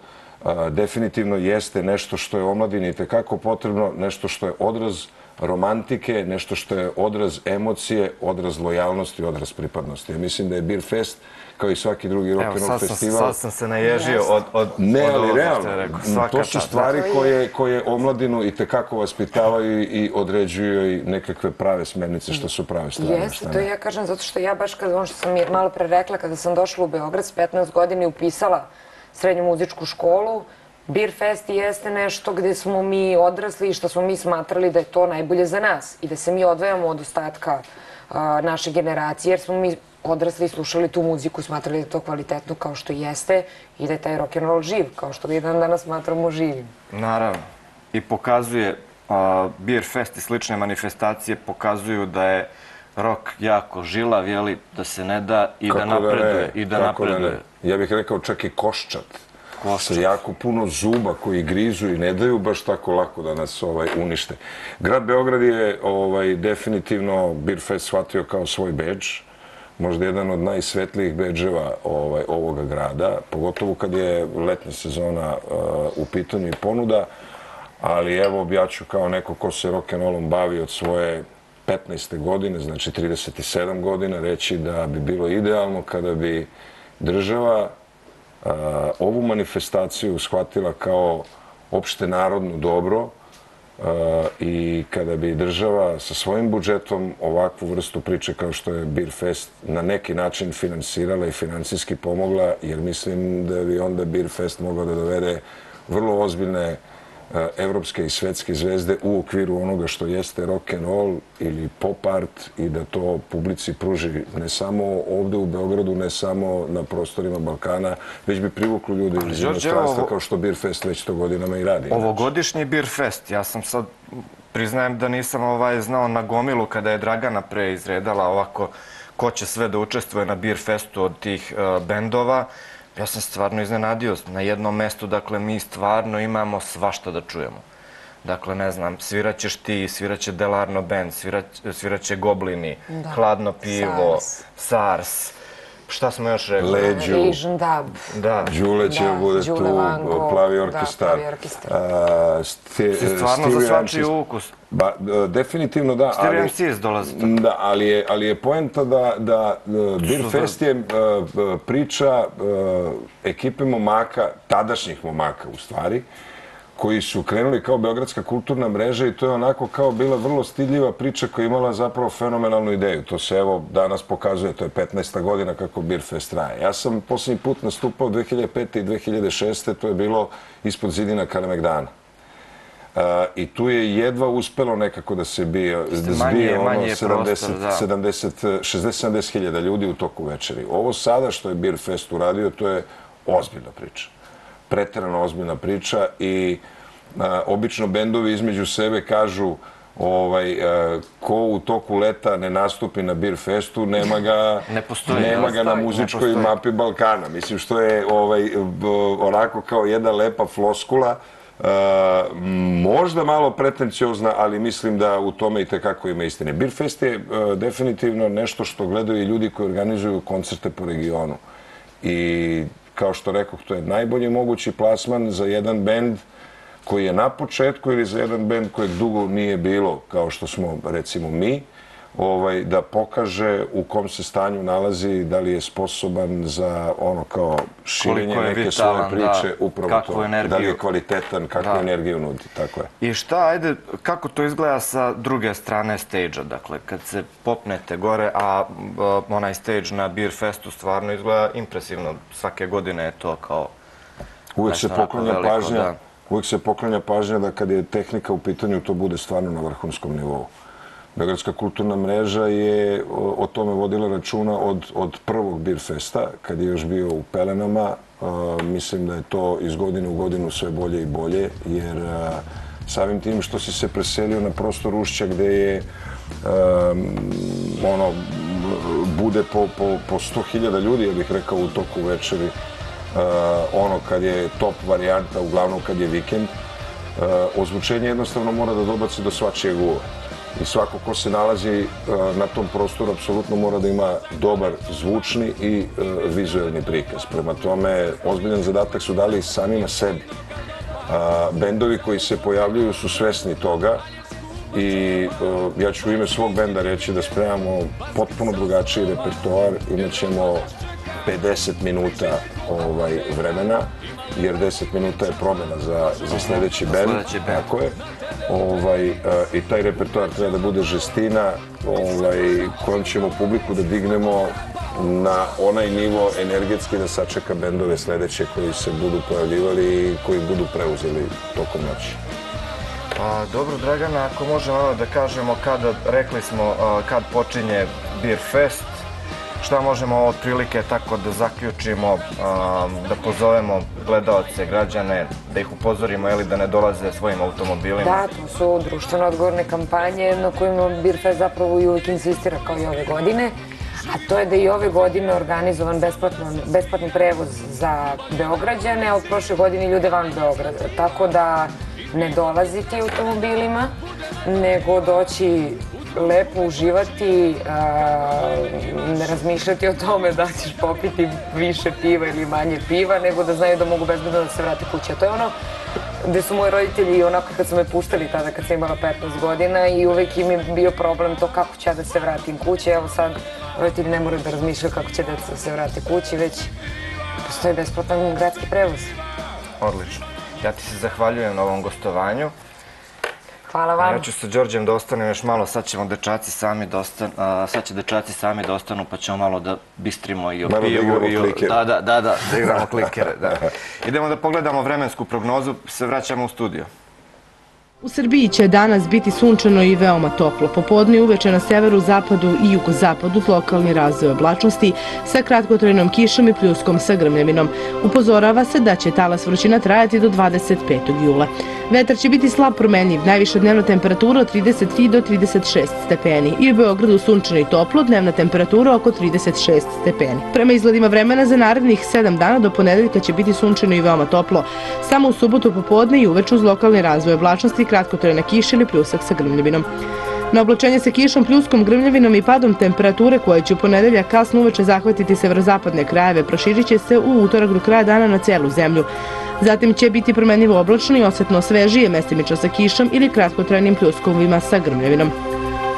definitivno jeste nešto što je omladini tekako potrebno, nešto što je odraz romantike, nešto što je odraz emocije, odraz lojalnosti, odraz pripadnosti. Ja mislim da je Beer Fest kao i svaki drugi rock and roll festival. Sad sam se naježio od, od, ne, od ali realno, rekao. to su stvari koje, koje omladinu i tekako vaspitavaju i određuju i nekakve prave smernice što su prave strane. Jeste, to ja kažem zato što ja baš kada ono što sam malo pre rekla, kada sam došla u Beograd s 15 godina i upisala srednju muzičku školu, Beer Fest jeste nešto gdje smo mi odrasli i što smo mi smatrali da je to najbolje za nas i da se mi odvajamo od ostatka naše generacije jer smo mi odrasli i slušali tu muziku, smatrali da je to kvalitetno kao što jeste i da je taj rock and roll živ, kao što ga jedan danas smatramo živim. Naravno. I pokazuje, uh, Beer Fest i slične manifestacije pokazuju da je rock jako žilav, jeli, da se ne da i Kako da napreduje. ne? I da Kako napreduje. ne? Ja bih rekao čak i koščat. Koščat. Sa jako puno zuba koji grizu i ne daju baš tako lako da nas ovaj unište. Grad Beograd je ovaj definitivno Beer Fest shvatio kao svoj bedž. Možda jedan od najsvetlijih bedževa ovaj, ovoga grada, pogotovo kad je letna sezona uh, u pitanju i ponuda. Ali evo, ja ću kao neko ko se rock'n'rollom bavi od svoje 15. godine, znači 37 godina, reći da bi bilo idealno kada bi država a, ovu manifestaciju shvatila kao opšte narodno dobro a, i kada bi država sa svojim budžetom ovakvu vrstu priče kao što je Beer Fest na neki način finansirala i financijski pomogla, jer mislim da bi onda Beer Fest mogao da dovede vrlo ozbiljne uh, evropske i svetske zvezde u okviru onoga što jeste rock and roll ili pop art i da to publici pruži ne samo ovde u Beogradu, ne samo na prostorima Balkana, već bi privuklo ljude iz inostranstva kao što Beer Fest već to godinama i radi. Ovogodišnji Beer Fest, ja sam sad, priznajem da nisam ovaj znao na gomilu kada je Dragana pre izredala ovako ko će sve da učestvuje na Beer Festu od tih uh, bendova. Ja sam stvarno iznenadio na jednom mestu, dakle mi stvarno imamo svašta da čujemo. Dakle, ne znam, sviraćeš ti, sviraće Delarno Band, svirać, sviraće Goblini, Da. Hladno pivo, SARS. SARS. Šta smo još rekli? Leđu, Asian Dub. Da. Đule će Da, bude Đule tu, Vango, Plavi da, orkestar. Plavi orkestar. a, Sti- Si stvarno za svačiji Rancis. ukus. Ba, e, definitivno da, Stereo ali... MCs dolaze. Da, ali je, ali je poenta da, da uh, Beer Fest je uh, uh, priča uh, ekipe momaka, tadašnjih momaka u stvari, koji su krenuli kao Beogradska kulturna mreža i to je onako kao bila vrlo stidljiva priča koja je imala zapravo fenomenalnu ideju. To se evo danas pokazuje, to je 15. godina kako Beer Fest traje. Ja sam posljednji put nastupao 2005. i 2006. To je bilo ispod zidina Kalemegdana. Uh, I tu je jedva uspelo nekako da se bije, da manje- zbije ono manje je 70, prostor, da. 70, 60-70 hiljada ljudi u toku večeri. Ovo sada što je Beer Fest uradio, to je ozbiljna priča. Preterano ozbiljna priča i a, obično bendovi između sebe kažu ovaj, a, ko u toku leta ne nastupi na Beer Festu, nema ga, Ne postoji, nema ne ga na muzičkoj mapi Balkana. Mislim što je ovaj, b- onako kao jedna lepa floskula, Uh, možda malo pretenciozna, ali mislim da u tome i tekako ima istine. Beer Fest je uh, definitivno nešto što gledaju i ljudi koji organizuju koncerte po regionu. I kao što rekoh, to je najbolji mogući plasman za jedan bend koji je na početku ili za jedan bend kojeg dugo nije bilo, kao što smo recimo mi, ovaj, da pokaže u kom se stanju nalazi, da li je sposoban za ono kao širenje neke svoje vitalan, priče, da. upravo to. Da li energiju. je kvalitetan, kakvu Da. energiju nudi, tako je. I šta, ajde, kako to izgleda sa druge strane stage-a? Dakle, kad se popnete gore, a onaj stage na Beer Festu stvarno izgleda impresivno. Svake godine je to kao... Uvijek se poklanja veliko, pažnja uvijek se poklanja pažnja da kad je tehnika u pitanju to bude stvarno na vrhunskom nivou. Beogradska kulturna mreža je o, o tome vodila računa od, od prvog Beer Festa, kad je još bio u Pelenama. A, mislim da je to iz godine u godinu sve bolje i bolje, jer a, samim tim što si se preselio na prostor Ušća gde je um, ono, bude po, po, po 100.000 ljudi, ja bih rekao, u toku večeri. Uh, ono kad je top varijanta, uglavnom kad je vikend, uh, ozvučenje jednostavno mora da dobaci do svačijeg uva. i svako ko se nalazi eh, na tom prostoru apsolutno mora da ima dobar zvučni i vizuelni vizualni prikaz. Prema tome, ozbiljan zadatak su dali sami na sebi. Bendovi koji se pojavljuju su svesni toga i ja ću u ime svog benda reći da spremamo potpuno drugačiji repertoar. Imaćemo 50 minuta ovaj, vremena, jer 10 minuta je promjena za, za sljedeći band. Tako je. Ovaj, uh, I taj repertoar treba da bude žestina ovaj, kojom ćemo publiku da dignemo na onaj nivo energetski da sačeka bendove sljedeće koji se budu pojavljivali i koji budu preuzeli tokom noći. A, dobro, Dragana, ako možemo da kažemo kada, rekli smo, kad počinje Beer Fest, šta možemo otprilike tako da zaključimo, um, da pozovemo gledalce, građane, da ih upozorimo ili da ne dolaze svojim automobilima? Da, to su društveno odgovorne kampanje na kojima Birfest zapravo i uvijek insistira kao i ove godine. A to je da i ove godine organizovan besplatni prevoz za Beograđane, a od prošle godine ljude van Beograda. Tako da ne dolaziti automobilima, nego doći lepo uživati, ne razmišljati o tome da ćeš popiti više piva ili manje piva, nego da znaju da mogu bezbedno da se vrate kuće. To je ono gde su moji roditelji onako kad su me puštali tada kad sam imala 15 godina i uvek im je bio problem to kako ću ja da se vratim kuće. Evo sad roditelji ne moraju da razmišljaju kako će da se vrate kući, već postoji besplatan gradski prevoz. Odlično. Ja ti se zahvaljujem na ovom gostovanju. Hvala vam. Ja ću sa Đorđem da ostanem još malo, sad ćemo dečaci sami da ostanu, sad će dečaci sami da ostanu, pa ćemo malo da bistrimo i o pivu. i o... Da, da, da, da, da igramo [LAUGHS] klikere, da. [LAUGHS] Idemo da pogledamo vremensku prognozu, se vraćamo u studio. U Srbiji će danas biti sunčano i veoma toplo. Popodne uveče na severu, zapadu i jugozapadu lokalni razvoj oblačnosti sa kratkotrojnom kišom i pljuskom sa grmljevinom. Upozorava se da će talas vrućina trajati do 25. jula. Vetar će biti slab promenjiv, najviša dnevna temperatura od 33 do 36 stepeni. I u Beogradu sunčano i toplo, dnevna temperatura oko 36 stepeni. Prema izgledima vremena za narednih 7 dana do ponedeljka će biti sunčano i veoma toplo. Samo u subotu popodne i uveč uz lokalni razvoj oblačnosti kratkotrajna kiša ili pljusak sa grmljevinom. Na oblačenje se kišom, pljuskom, grmljevinom i padom temperature koje će u ponedelja kasno uveče zahvatiti severozapadne krajeve proširit će se u utorak do kraja dana na celu zemlju. Zatim će biti promenljivo oblačno i osjetno svežije mestimično sa kišom ili kratkotrajnim pljuskovima sa grmljevinom.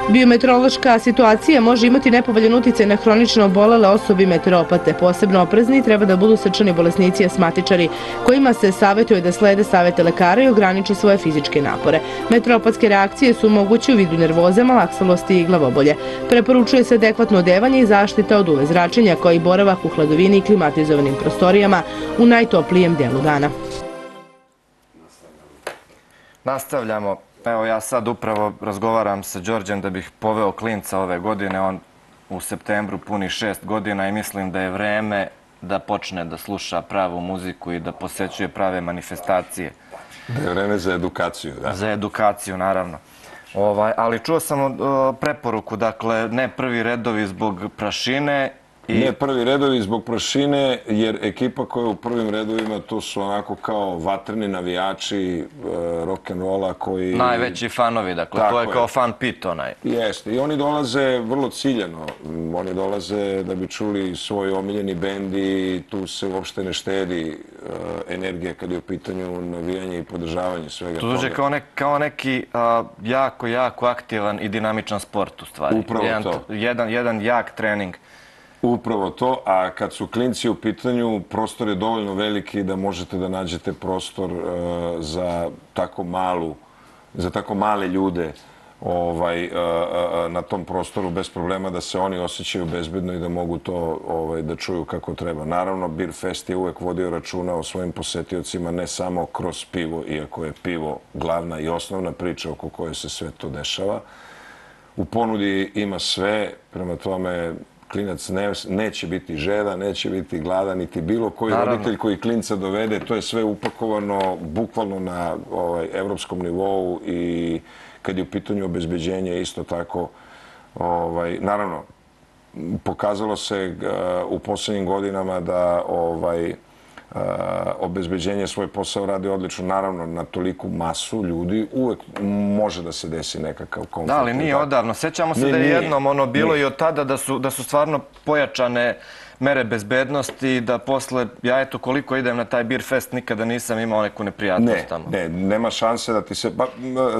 Biometeorološka situacija može imati nepovaljen uticaj na hronično obolele osobi meteoropate. Posebno oprezni treba da budu srčani bolesnici i asmatičari, kojima se savjetuje da slede savjete lekara i ograniče svoje fizičke napore. Meteoropatske reakcije su moguće u vidu nervoze, malaksalosti i glavobolje. Preporučuje se adekvatno odevanje i zaštita od uve zračenja, koji boravak u hladovini i klimatizovanim prostorijama u najtoplijem delu dana. Nastavljamo. Evo ja sad upravo razgovaram sa Đorđem da bih poveo klinca ove godine. On u septembru puni šest godina i mislim da je vreme da počne da sluša pravu muziku i da posećuje prave manifestacije. Da je vreme za edukaciju, da. Za edukaciju, naravno. Ovaj, ali čuo sam preporuku, dakle, ne prvi redovi zbog prašine I... Ne prvi redovi zbog prašine, jer ekipa koja je u prvim redovima, to su onako kao vatrni navijači e, rock'n'rolla koji... Najveći fanovi, dakle, Tako to je, je kao fan pit onaj. Jeste, i oni dolaze vrlo ciljeno. Oni dolaze da bi čuli svoj omiljeni bend i tu se uopšte ne štedi e, energija kad je u pitanju navijanje i podržavanje svega toga. To dođe kao, ne, kao neki a, jako, jako aktivan i dinamičan sport u stvari. Upravo jedan, to. Jedan, jedan jak trening. Upravo to, a kad su klinci u pitanju, prostor je dovoljno veliki da možete da nađete prostor uh, za tako malu, za tako male ljude ovaj, uh, uh, na tom prostoru bez problema da se oni osjećaju bezbedno i da mogu to ovaj, da čuju kako treba. Naravno, Beer Fest je uvek vodio računa o svojim posetiocima ne samo kroz pivo, iako je pivo glavna i osnovna priča oko koje se sve to dešava. U ponudi ima sve, prema tome klinac ne, neće biti žeda, neće biti glada, niti bilo koji Naravno. roditelj koji klinca dovede. To je sve upakovano bukvalno na ovaj, evropskom nivou i kad je u pitanju obezbeđenje isto tako. Ovaj, naravno, pokazalo se uh, u posljednjim godinama da ovaj, obezbeđenje svoj posao radi odlično. Naravno, na toliku masu ljudi uvek može da se desi nekakav konflikt. Da, ali nije odavno. Sećamo se da je jednom ono bilo i od tada da su, da su stvarno pojačane mere bezbednosti, da posle, ja eto koliko idem na taj Beer Fest, nikada nisam imao neku neprijatnost tamo. Ne, ne, nema šanse da ti se... Pa,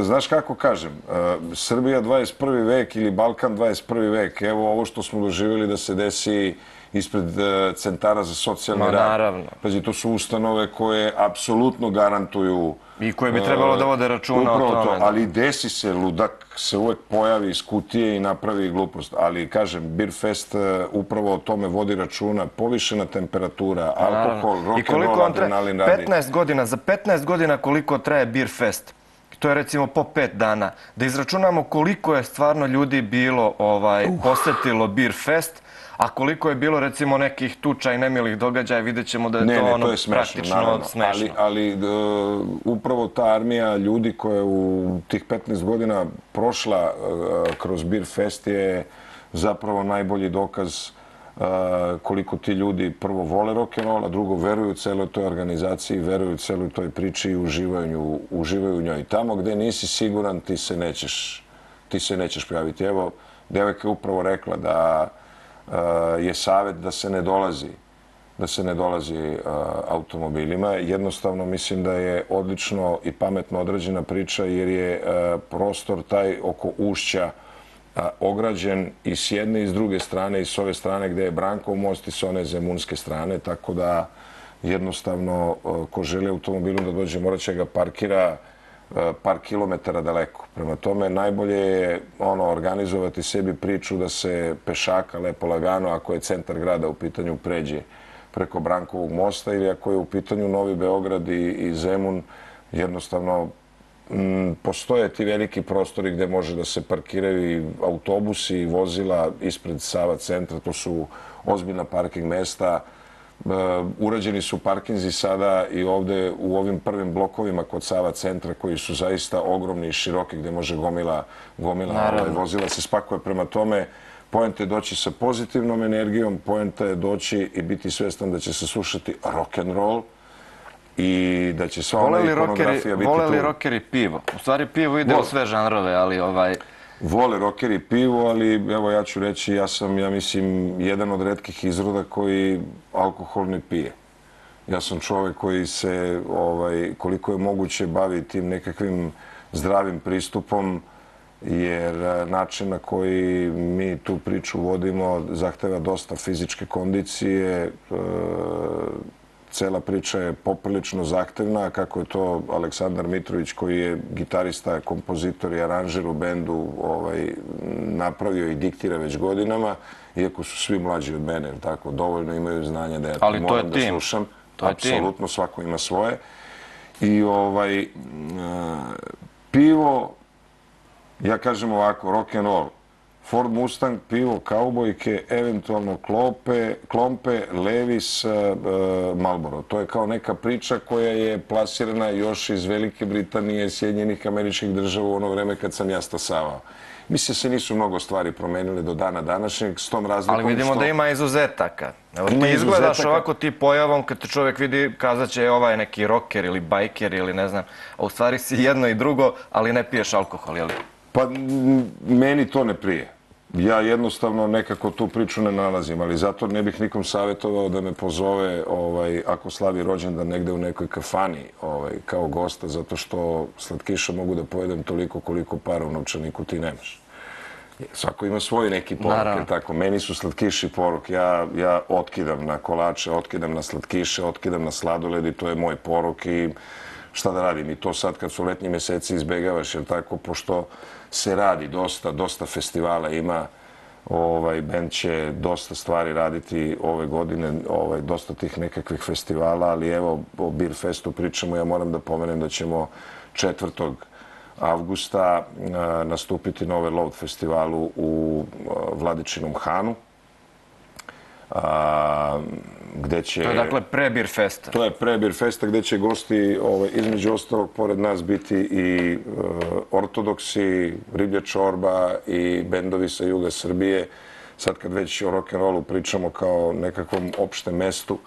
znaš kako kažem, e, Srbija 21. vek ili Balkan 21. vek, evo ovo što smo doživjeli da se desi ispred e, centara za socijalni rad. Naravno. Pazi, to su ustanove koje apsolutno garantuju... I koje bi trebalo da vode računa o tome. To, ali desi se, ludak se uvek pojavi iz kutije i napravi glupost. Ali, kažem, Beer Fest e, upravo o tome vodi računa. Povišena temperatura, alkohol, rock'n'roll, adrenalin radi. 15 godina, za 15 godina koliko traje Beer Fest, to je recimo po pet dana, da izračunamo koliko je stvarno ljudi bilo ovaj, posetilo Beer Fest, A koliko je bilo recimo nekih tuča i nemilih događaja, vidjet ćemo da je ne, to ne, ono to je smešno, praktično naravno. smešno. Ali, ali uh, upravo ta armija ljudi koja u tih 15 godina prošla uh, kroz Beer Fest je zapravo najbolji dokaz uh, koliko ti ljudi prvo vole rock'n'roll, a drugo veruju u celoj toj organizaciji, veruju u celoj toj priči i uživaju, uživaju u njoj. Tamo gde nisi siguran, ti se nećeš, ti se nećeš prijaviti. Evo, devojka je upravo rekla da je savjet da se ne dolazi da se ne dolazi e, automobilima. Jednostavno mislim da je odlično i pametno odrađena priča jer je e, prostor taj oko ušća e, ograđen i s jedne i s druge strane i s ove strane gdje je Brankov most i s one zemunske strane, tako da jednostavno ko želi automobilom da dođe morat će ga parkira Eh, par kilometara daleko. Prema tome, najbolje je ono, organizovati sebi priču da se pešaka lepo lagano, ako je centar grada u pitanju, pređe preko Brankovog mosta ili ako je u pitanju Novi Beograd i, i Zemun, jednostavno m, postoje ti veliki prostori gde može da se parkiraju i autobusi i vozila ispred Sava centra. To su ozbiljna parking mesta. Uh, urađeni su parkinzi sada i ovde u ovim prvim blokovima kod Sava centra koji su zaista ogromni i široki gde može gomila, gomila ovaj, vozila se spakuje prema tome. Pojenta je doći sa pozitivnom energijom, pojenta je doći i biti svestan da će se slušati rock and roll i da će sva ona ikonografija biti tu. Vole li rockeri pivo? U stvari pivo ide u sve žanrove, ali ovaj vole rokeri pivo, ali evo ja ću reći, ja sam, ja mislim, jedan od redkih izroda koji alkohol ne pije. Ja sam čovek koji se, ovaj, koliko je moguće, bavi tim nekakvim zdravim pristupom, jer eh, način na koji mi tu priču vodimo zahteva dosta fizičke kondicije, e, cela priča je poprilično zahtevna, kako je to Aleksandar Mitrović, koji je gitarista, kompozitor i aranžer u bendu, ovaj, napravio i diktira već godinama, iako su svi mlađi od mene, tako, dovoljno imaju znanja da ja to moram da slušam. To Apsolutno, svako ima svoje. I ovaj, pivo, ja kažem ovako, rock and roll, Ford Mustang, pivo, kaubojke, eventualno klope, klompe, Levis, uh, Marlboro. To je kao neka priča koja je plasirana još iz Velike Britanije, Sjedinjenih američkih država u ono vreme kad sam ja stasavao. Mislim se nisu mnogo stvari promenile do dana današnjeg s tom razlikom Ali vidimo da ima izuzetaka. Evo ti izgledaš ovako ti pojavom kad te čovjek vidi kazat će ovaj neki rocker ili bajker ili ne znam. A u stvari si jedno i drugo, ali ne piješ alkohol, jel? Pa meni to ne prije ja jednostavno nekako tu priču ne nalazim, ali zato ne bih nikom savjetovao da me pozove ovaj, ako slavi rođendan negde u nekoj kafani ovaj, kao gosta, zato što slatkiša mogu da pojedem toliko koliko para u novčaniku ti nemaš. Svako ima svoj neki porok, tako. Meni su slatkiši porok. Ja, ja otkidam na kolače, otkidam na slatkiše, otkidam na sladoled i to je moj porok i šta da radim. I to sad kad su letnji meseci izbegavaš, jer tako, pošto se radi dosta, dosta festivala ima, ovaj, band će dosta stvari raditi ove godine, ovaj, dosta tih nekakvih festivala, ali evo, o Beer Festu pričamo, ja moram da pomenem da ćemo 4. avgusta nastupiti na ovaj ove Load festivalu u Vladičinom Hanu gde će... To je dakle pre Beer Festa. To je pre Beer Festa gde će gosti ovaj, između ostalog pored nas biti i uh, ortodoksi, riblja čorba i bendovi sa juga Srbije. Sad kad već o rock'n'rollu pričamo kao nekakvom opštem mestu,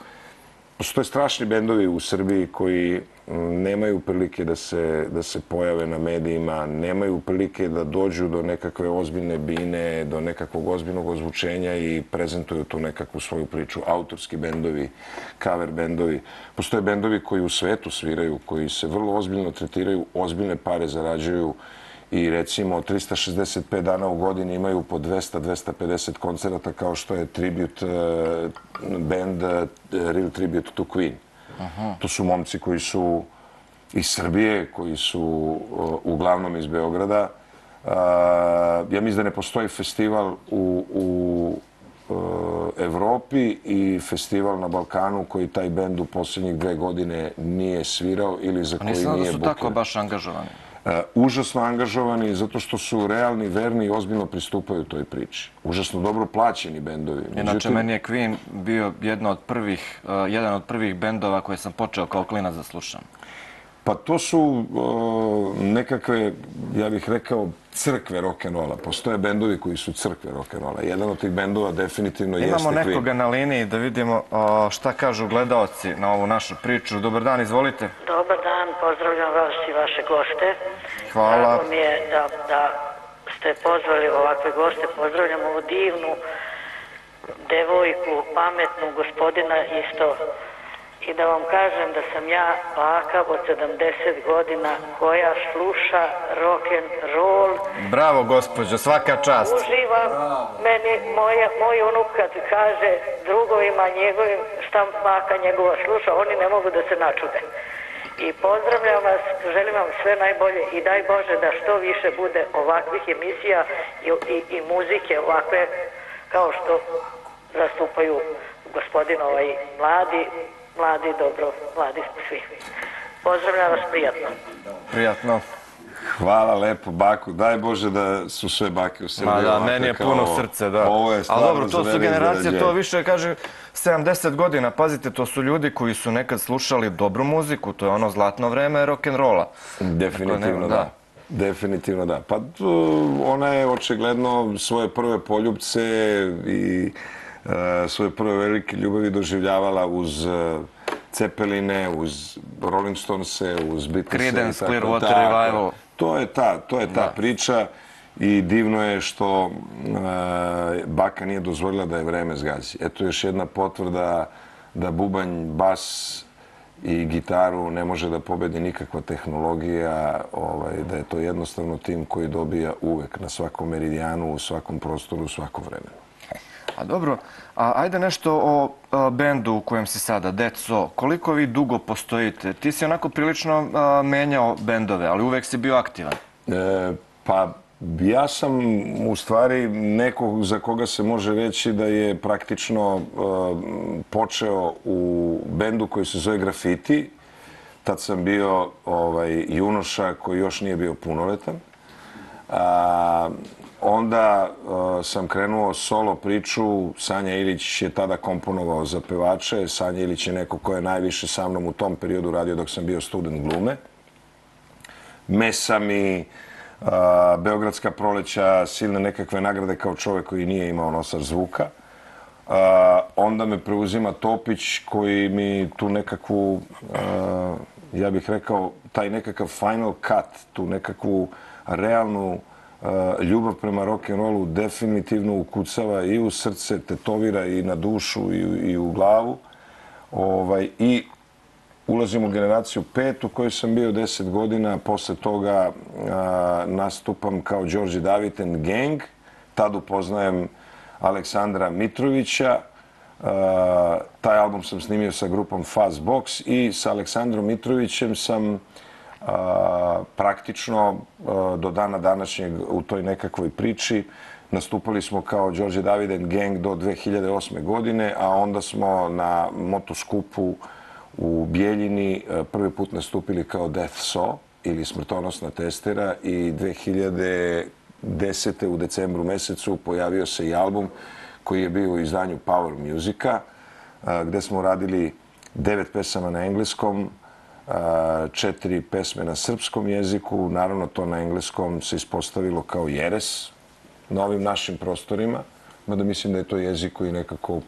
Postoje strašni bendovi u Srbiji koji mm, nemaju prilike da se, da se pojave na medijima, nemaju prilike da dođu do nekakve ozbiljne bine, do nekakvog ozbiljnog ozvučenja i prezentuju tu nekakvu svoju priču. Autorski bendovi, cover bendovi. Postoje bendovi koji u svetu sviraju, koji se vrlo ozbiljno tretiraju, ozbiljne pare zarađuju i recimo 365 dana u godini imaju po 200-250 koncerata kao što je tribute uh, band uh, Real Tribute to Queen. Aha. To su momci koji su iz Srbije, koji su uh, uglavnom iz Beograda. Ja mislim da ne postoji festival u, u Evropi i festival na Balkanu koji taj bend u posljednjih dve godine nije svirao ili za koji nije bukiran. Nisam da su tako baš angažovani. E, užasno angažovani zato što su realni, verni i ozbiljno pristupaju toj priči. Užasno dobro plaćeni bendovi. Inače, meni je Queen bio jedno od prvih, uh, jedan od prvih bendova koje sam počeo kao klinac da slušam. Pa to su nekakve, ja bih rekao, crkve rock'n'rolla. Postoje bendovi koji su crkve rock'n'rolla. Jedan od tih bendova definitivno Imamo jeste Queen. Imamo nekoga na liniji da vidimo uh, šta kažu gledalci na ovu našu priču. Dobar dan, izvolite. Dobar dan, pozdravljam vas i vaše goste. Hvala. Drago mi je da, da ste pozvali ovakve goste. Pozdravljam ovu divnu devojku, pametnu gospodina isto i da vam kažem da sam ja baka od 70 godina koja sluša rock and roll. Bravo, gospođo, svaka čast. Uživam. Meni moja, moj unuk kad kaže drugovima njegovim šta baka njegova sluša, oni ne mogu da se načude. I pozdravljam vas, želim vam sve najbolje i daj Bože da što više bude ovakvih emisija i, i, i muzike ovakve kao što zastupaju gospodin ovaj mladi mladi, dobro, mladi smo svi. Pozdravljam vas prijatno. Prijatno. Hvala lepo, baku. Daj Bože da su sve bake u Srbiji. Ma da, meni je puno ovo. srce, da. Ovo je Ali dobro, to su generacije, to više, kaže, 70 godina. Pazite, to su ljudi koji su nekad slušali dobru muziku. To je ono zlatno vreme rock'n'rolla. Definitivno, da. da. Definitivno da. Pa ona je očigledno svoje prve poljubce i svoje prve velike ljubavi doživljavala uz e, Cepeline, uz Rolling Stonese, uz Beatles. Creedence, Clearwater Revival. To je ta, to je ta da. priča i divno je što uh, Baka nije dozvolila da je vreme zgazi. Eto još jedna potvrda da bubanj, bas i gitaru ne može da pobedi nikakva tehnologija, ovaj, da je to jednostavno tim koji dobija uvek na svakom meridijanu, u svakom prostoru, u svakom vremenu. A dobro, a, ajde nešto o a, bendu u kojem si sada, Deco. Koliko vi dugo postojite? Ti si onako prilično a, menjao bendove, ali uvek si bio aktivan. E, pa ja sam u stvari neko za koga se može reći da je praktično e, počeo u bendu koji se zove Graffiti. Tad sam bio ovaj, junoša koji još nije bio punoletan. A, Onda uh, sam krenuo solo priču. Sanja Ilić je tada komponovao za pevače. Sanja Ilić je neko ko je najviše sa mnom u tom periodu radio dok sam bio student glume. Mesa mi, uh, Beogradska proleća, silne nekakve nagrade kao čovek koji nije imao nosar zvuka. Uh, onda me preuzima Topić koji mi tu nekakvu, uh, ja bih rekao, taj nekakav final cut, tu nekakvu realnu Eh, ljubav prema rock and rollu definitivno ukucava i u srce, tetovira i na dušu i, i u glavu. Ovaj, I ulazim u generaciju pet u kojoj sam bio deset godina. Posle toga a, nastupam kao Đorđe Daviten Gang. Tad upoznajem Aleksandra Mitrovića. A, taj album sam snimio sa grupom Fuzzbox i sa Aleksandrom Mitrovićem sam praktično do dana današnjeg u toj nekakvoj priči. Nastupali smo kao Đorđe Daviden Gang do 2008. godine, a onda smo na motoskupu u Bijeljini prvi put nastupili kao Death Saw ili smrtonosna testera i 2010. u decembru mesecu pojavio se i album koji je bio u izdanju Power Musica gde smo radili devet pesama na engleskom, četiri pesme na srpskom jeziku. Naravno, to na engleskom se ispostavilo kao jeres na ovim našim prostorima. Mada mislim da je to jezik koji nekako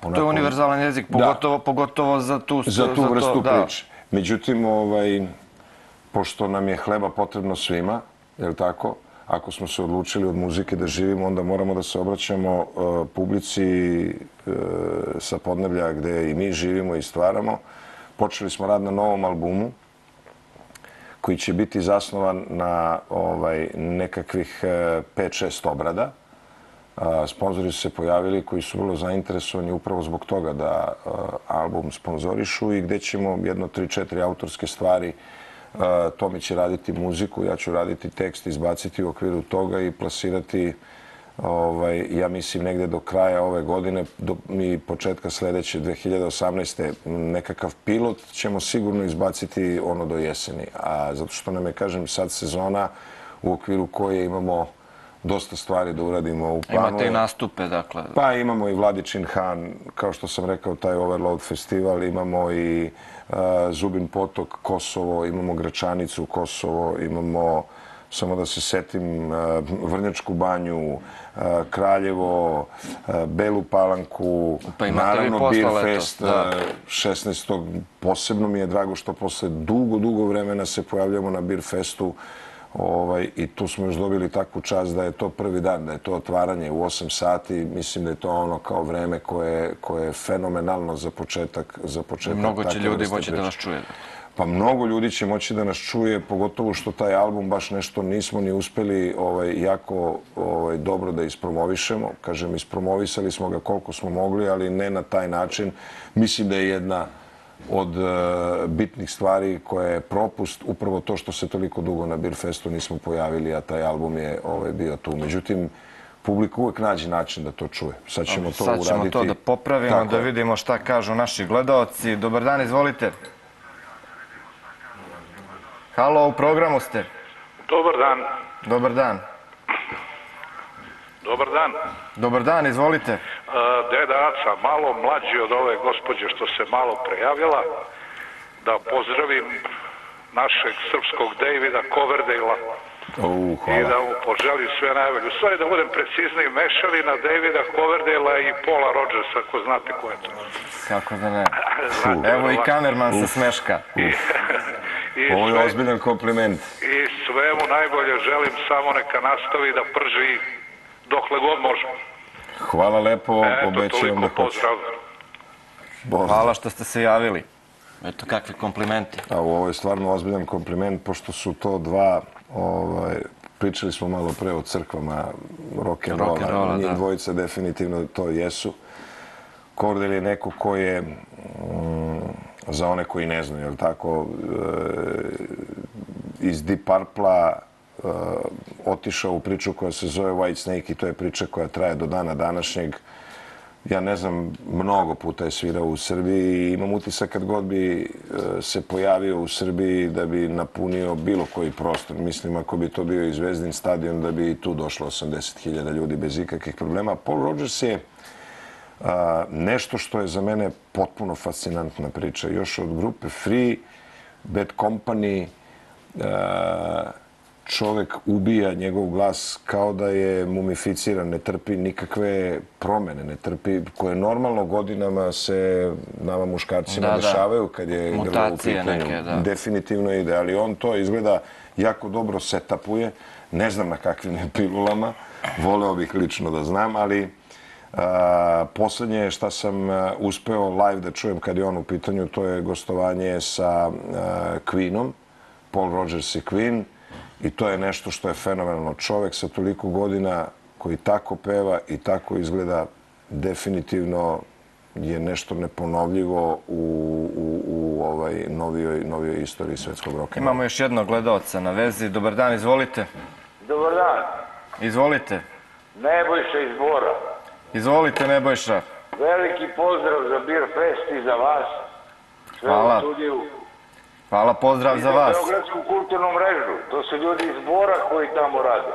To je onako- univerzalan jezik, pogotovo, pogotovo za tu... za tu to, vrstu da. priče. Međutim, ovaj, pošto nam je hleba potrebno svima, je li tako? Ako smo se odlučili od muzike da živimo, onda moramo da se obraćamo uh, publici uh, sa podneblja gde i mi živimo i stvaramo. Počeli smo rad na novom albumu koji će biti zasnovan na ovaj, nekakvih e, 5-6 obrada. E, sponzori su se pojavili koji su vrlo zainteresovani upravo zbog toga da e, album sponzorišu i gde ćemo jedno, tri, četiri autorske stvari. Tomi će raditi muziku, ja ću raditi tekst, izbaciti u okviru toga i plasirati ovaj, ja mislim negde do kraja ove godine do, i početka sledeće 2018. nekakav pilot ćemo sigurno izbaciti ono do jeseni. A zato što nam je, kažem, sad sezona u okviru koje imamo dosta stvari da uradimo u planu. Imate i nastupe, dakle. Pa imamo i Vladičin Han, kao što sam rekao, taj Overload festival, imamo i uh, Zubin potok Kosovo, imamo Gračanicu Kosovo, imamo samo da se setim uh, Vrnjačku banju, uh, Kraljevo, uh, Belu Palanku, Pa naravno Beer Fest da. uh, 16. Posebno mi je drago što posle dugo, dugo vremena se pojavljamo na Beer Festu Ovaj, I tu smo još dobili takvu čast da je to prvi dan, da je to otvaranje u 8 sati. Mislim da je to ono kao vreme koje, koje je fenomenalno za početak. Za početak Mnogo će ljudi moći da nas čuje. Pa mnogo ljudi će moći da nas čuje, pogotovo što taj album baš nešto nismo ni uspeli ovaj, jako ovaj, dobro da ispromovišemo. Kažem, ispromovisali smo ga koliko smo mogli, ali ne na taj način. Mislim da je jedna od e, bitnih stvari koja je propust upravo to što se toliko dugo na Beer Festu nismo pojavili, a taj album je ovaj, bio tu. Međutim, publika uvek nađe način da to čuje. Sad ćemo to Sad ćemo uraditi. to da popravimo, Tako da vidimo šta kažu naši gledaoci. Dobar dan, izvolite. Halo, u programu ste. Dobar dan. Dobar dan. Dobar dan. Dobar dan, izvolite. E, Deda Aca, malo mlađi od ove gospođe što se malo prejavila, da pozdravim našeg srpskog Davida Coverdale-a U, i da mu poželim sve najbolje. U stvari da budem precizniji, mešavina Davida Coverdale-a i Paula Rodgersa, ako znate ko je to. Kako da ne. [LAUGHS] Znate, Evo i kamerman se smeška. I, [LAUGHS] Ovo je sve, ozbiljan kompliment. I sve mu najbolje želim, samo neka nastavi da prži dokle god može. Hvala lepo, Eto, obećajem da pozdrav. Pozdrav. Hvala što ste se javili. Eto, kakvi komplimenti. A ovo je stvarno ozbiljan kompliment, pošto su to dva, ovaj, pričali smo malo pre o crkvama rock'n'rolla, njih dvojica definitivno to jesu. Kordel je neko ko je, mm, za one koji ne znaju, jel tako, e, iz Deep Purple-a e, otišao u priču koja se zove White Snake i to je priča koja traje do dana današnjeg. Ja ne znam, mnogo puta je svirao u Srbiji i imam utisak kad god bi e, se pojavio u Srbiji da bi napunio bilo koji prostor. Mislim, ako bi to bio i Zvezdin stadion, da bi i tu došlo 80.000 ljudi bez ikakvih problema. Paul Rogers je a, nešto što je za mene potpuno fascinantna priča. Još od grupe Free, Bad Company, a, čovek ubija njegov glas kao da je mumificiran, ne trpi nikakve promene, ne trpi, koje normalno godinama se nama muškarcima Da, dešavaju kad je grlo u pitanju. neke, da. Definitivno ide, ali on to izgleda jako dobro setapuje. Ne znam na kakvim je [LAUGHS] pilulama, voleo bih lično da znam, ali poslednje šta sam a, uspeo live da čujem kad je on u pitanju, to je gostovanje sa a, Queenom, Paul Rogers i Queen, i to je nešto što je fenomenalno. Čovek sa toliko godina koji tako peva i tako izgleda definitivno je nešto neponovljivo u, u, u ovaj novijoj, novijoj istoriji svetskog roka. Imamo još jednog gledaoca na vezi. Dobar dan, izvolite. Dobar dan. Izvolite. Nebojša iz Bora. Izvolite, Nebojša. Veliki pozdrav za Beer Fest i za vas. Sve Hvala. studiju. Hvala, pozdrav I za vas. Beogradsku kulturnu mrežu. To su ljudi iz Bora koji tamo rade.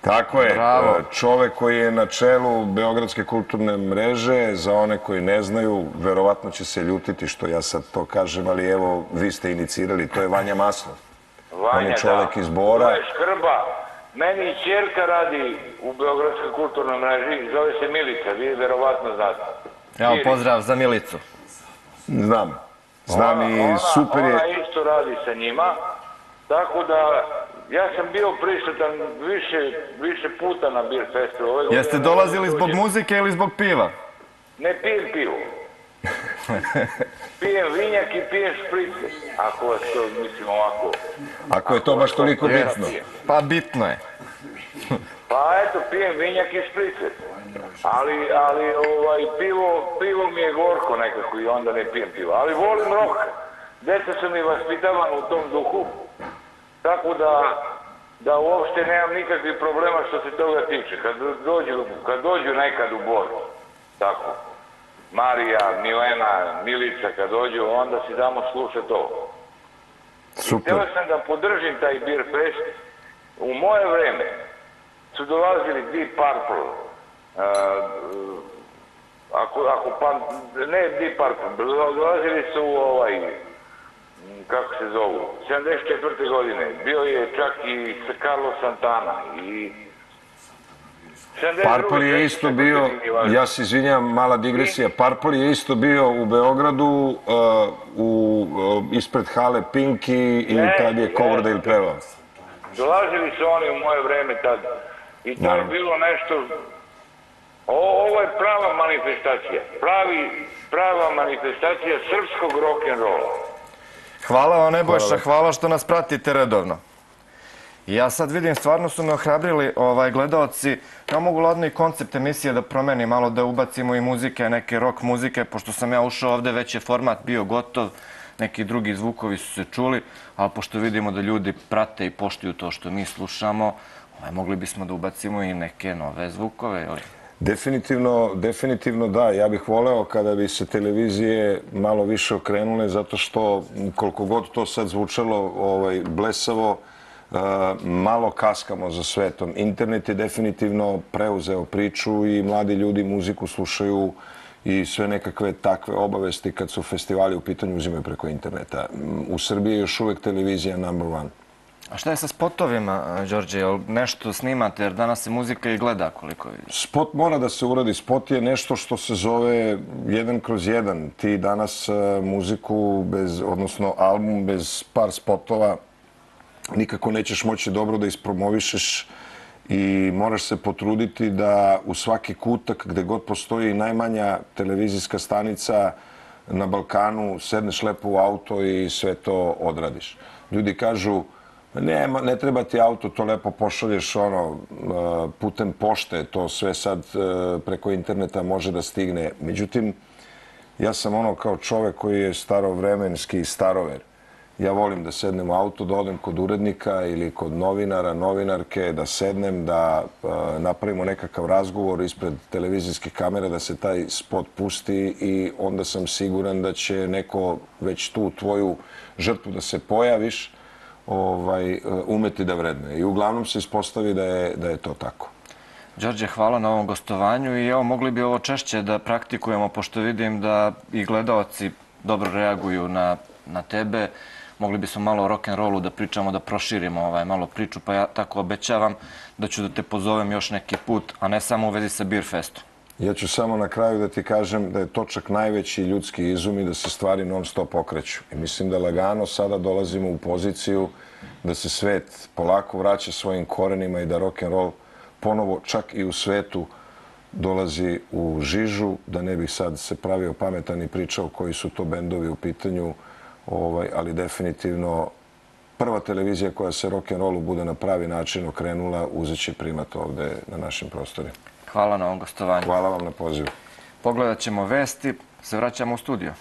Tako je. Bravo. E, Čovek koji je na čelu Beogradske kulturne mreže, za one koji ne znaju, verovatno će se ljutiti što ja sad to kažem, ali evo, vi ste inicirali, to je Vanja Maslov. Vanja, On je čovek da. iz Bora. To je Škrba. Meni čerka radi u Beogradskoj kulturnoj mreži. Zove se Milica. Vi je verovatno znate. Evo, pozdrav za Milicu. Znam. Znam Ona- i super je. Ona isto radi sa njima, tako da ja sam bio prisutan više, više puta na Beer Festu. Ove godine Jeste dolazili zbog muzike ili zbog piva? Ne pijem pivo. [LAUGHS] pijem vinjak i pijem šprice. Ako vas to mislim ovako. Ako je to baš toliko bitno. Pa bitno je. [LAUGHS] Pa eto, pijem vinjak i šprice. Ali, ali ovaj, pivo, pivo mi je gorko nekako i onda ne pijem pivo. Ali volim rock. Deca su mi vaspitavana u tom duhu. Tako da, da uopšte nemam nikakvih problema što se toga tiče. Kad dođu, kad dođu nekad u Bor, tako, Marija, Milena, Milica, kad dođu, onda si damo slušati to. Super. Htio sam da podržim taj Beer Fest. U moje vreme su dolazili Deep Purple. Uh, ako, ako pa, ne Deep Purple, dolazili su ovaj, m, kako se zovu, 74. godine. Bio je čak i Carlos Santana i 72. Purple je isto bio, ja se izvinjam, mala digresija, Purple je isto bio u Beogradu, uh, u, uh, ispred hale Pinky i Ne, kad je. Coverdale pevao. Dolazili su oni u moje vreme tad. I to je bilo nešto... O, ovo je prava manifestacija. Pravi, prava manifestacija srpskog rock'n'rolla. Hvala vam, Nebojša, hvala što nas pratite redovno. Ja sad vidim, stvarno su me ohrabrili ovaj, gledalci. Ja mogu ladno i koncept emisije da promeni malo da ubacimo i muzike, neke rock muzike, pošto sam ja ušao ovde, već je format bio gotov, neki drugi zvukovi su se čuli, ali pošto vidimo da ljudi prate i poštuju to što mi slušamo, ovaj, mogli bismo da ubacimo i neke nove zvukove. Jel? Definitivno, definitivno da. Ja bih voleo kada bi se televizije malo više okrenule, zato što koliko god to sad zvučalo ovaj, blesavo, malo kaskamo za svetom. Internet je definitivno preuzeo priču i mladi ljudi muziku slušaju i sve nekakve takve obavesti kad su festivali u pitanju uzimaju preko interneta. U Srbiji je još uvek televizija number one. A šta je sa spotovima, Đorđe? Jel nešto snimate? Jer danas se muzika i gleda koliko vidim. Spot mora da se uradi. Spot je nešto što se zove jedan kroz jedan. Ti danas e, muziku, bez, odnosno album bez par spotova, nikako nećeš moći dobro da ispromovišeš i moraš se potruditi da u svaki kutak gde god postoji najmanja televizijska stanica na Balkanu sedneš lepo u auto i sve to odradiš. Ljudi kažu ne, ne treba ti auto, to lepo pošalješ ono, e, putem pošte, to sve sad e, preko interneta može da stigne. Međutim, ja sam ono kao čovek koji je starovremenski starover. Ja volim da sednem u auto, da odem kod urednika ili kod novinara, novinarke, da sednem, da e, napravimo nekakav razgovor ispred televizijske kamere, da se taj spot pusti i onda sam siguran da će neko već tu tvoju žrtvu da se pojaviš, ovaj, e, umeti da vredne. I uglavnom se ispostavi da je, da je to tako. Đorđe, hvala na ovom gostovanju i evo, mogli bi ovo češće da praktikujemo, pošto vidim da i gledaoci dobro reaguju na, na tebe. Mogli bismo malo o rock'n'rollu da pričamo, da proširimo ovaj, malo priču, pa ja tako obećavam da ću da te pozovem još neki put, a ne samo u vezi sa Beer Festom. Ja ću samo na kraju da ti kažem da je točak najveći ljudski izum i da se stvari non stop okreću. I mislim da lagano sada dolazimo u poziciju da se svet polako vraća svojim korenima i da rock and roll ponovo čak i u svetu dolazi u žižu, da ne bih sad se pravio pametan i pričao koji su to bendovi u pitanju, ovaj, ali definitivno prva televizija koja se rock and rollu bude na pravi način okrenula, uzet će primat ovde na našim prostorima. Hvala na ovom gostovanju. Hvala vam na pozivu. Pogledat ćemo vesti, se vraćamo u studio.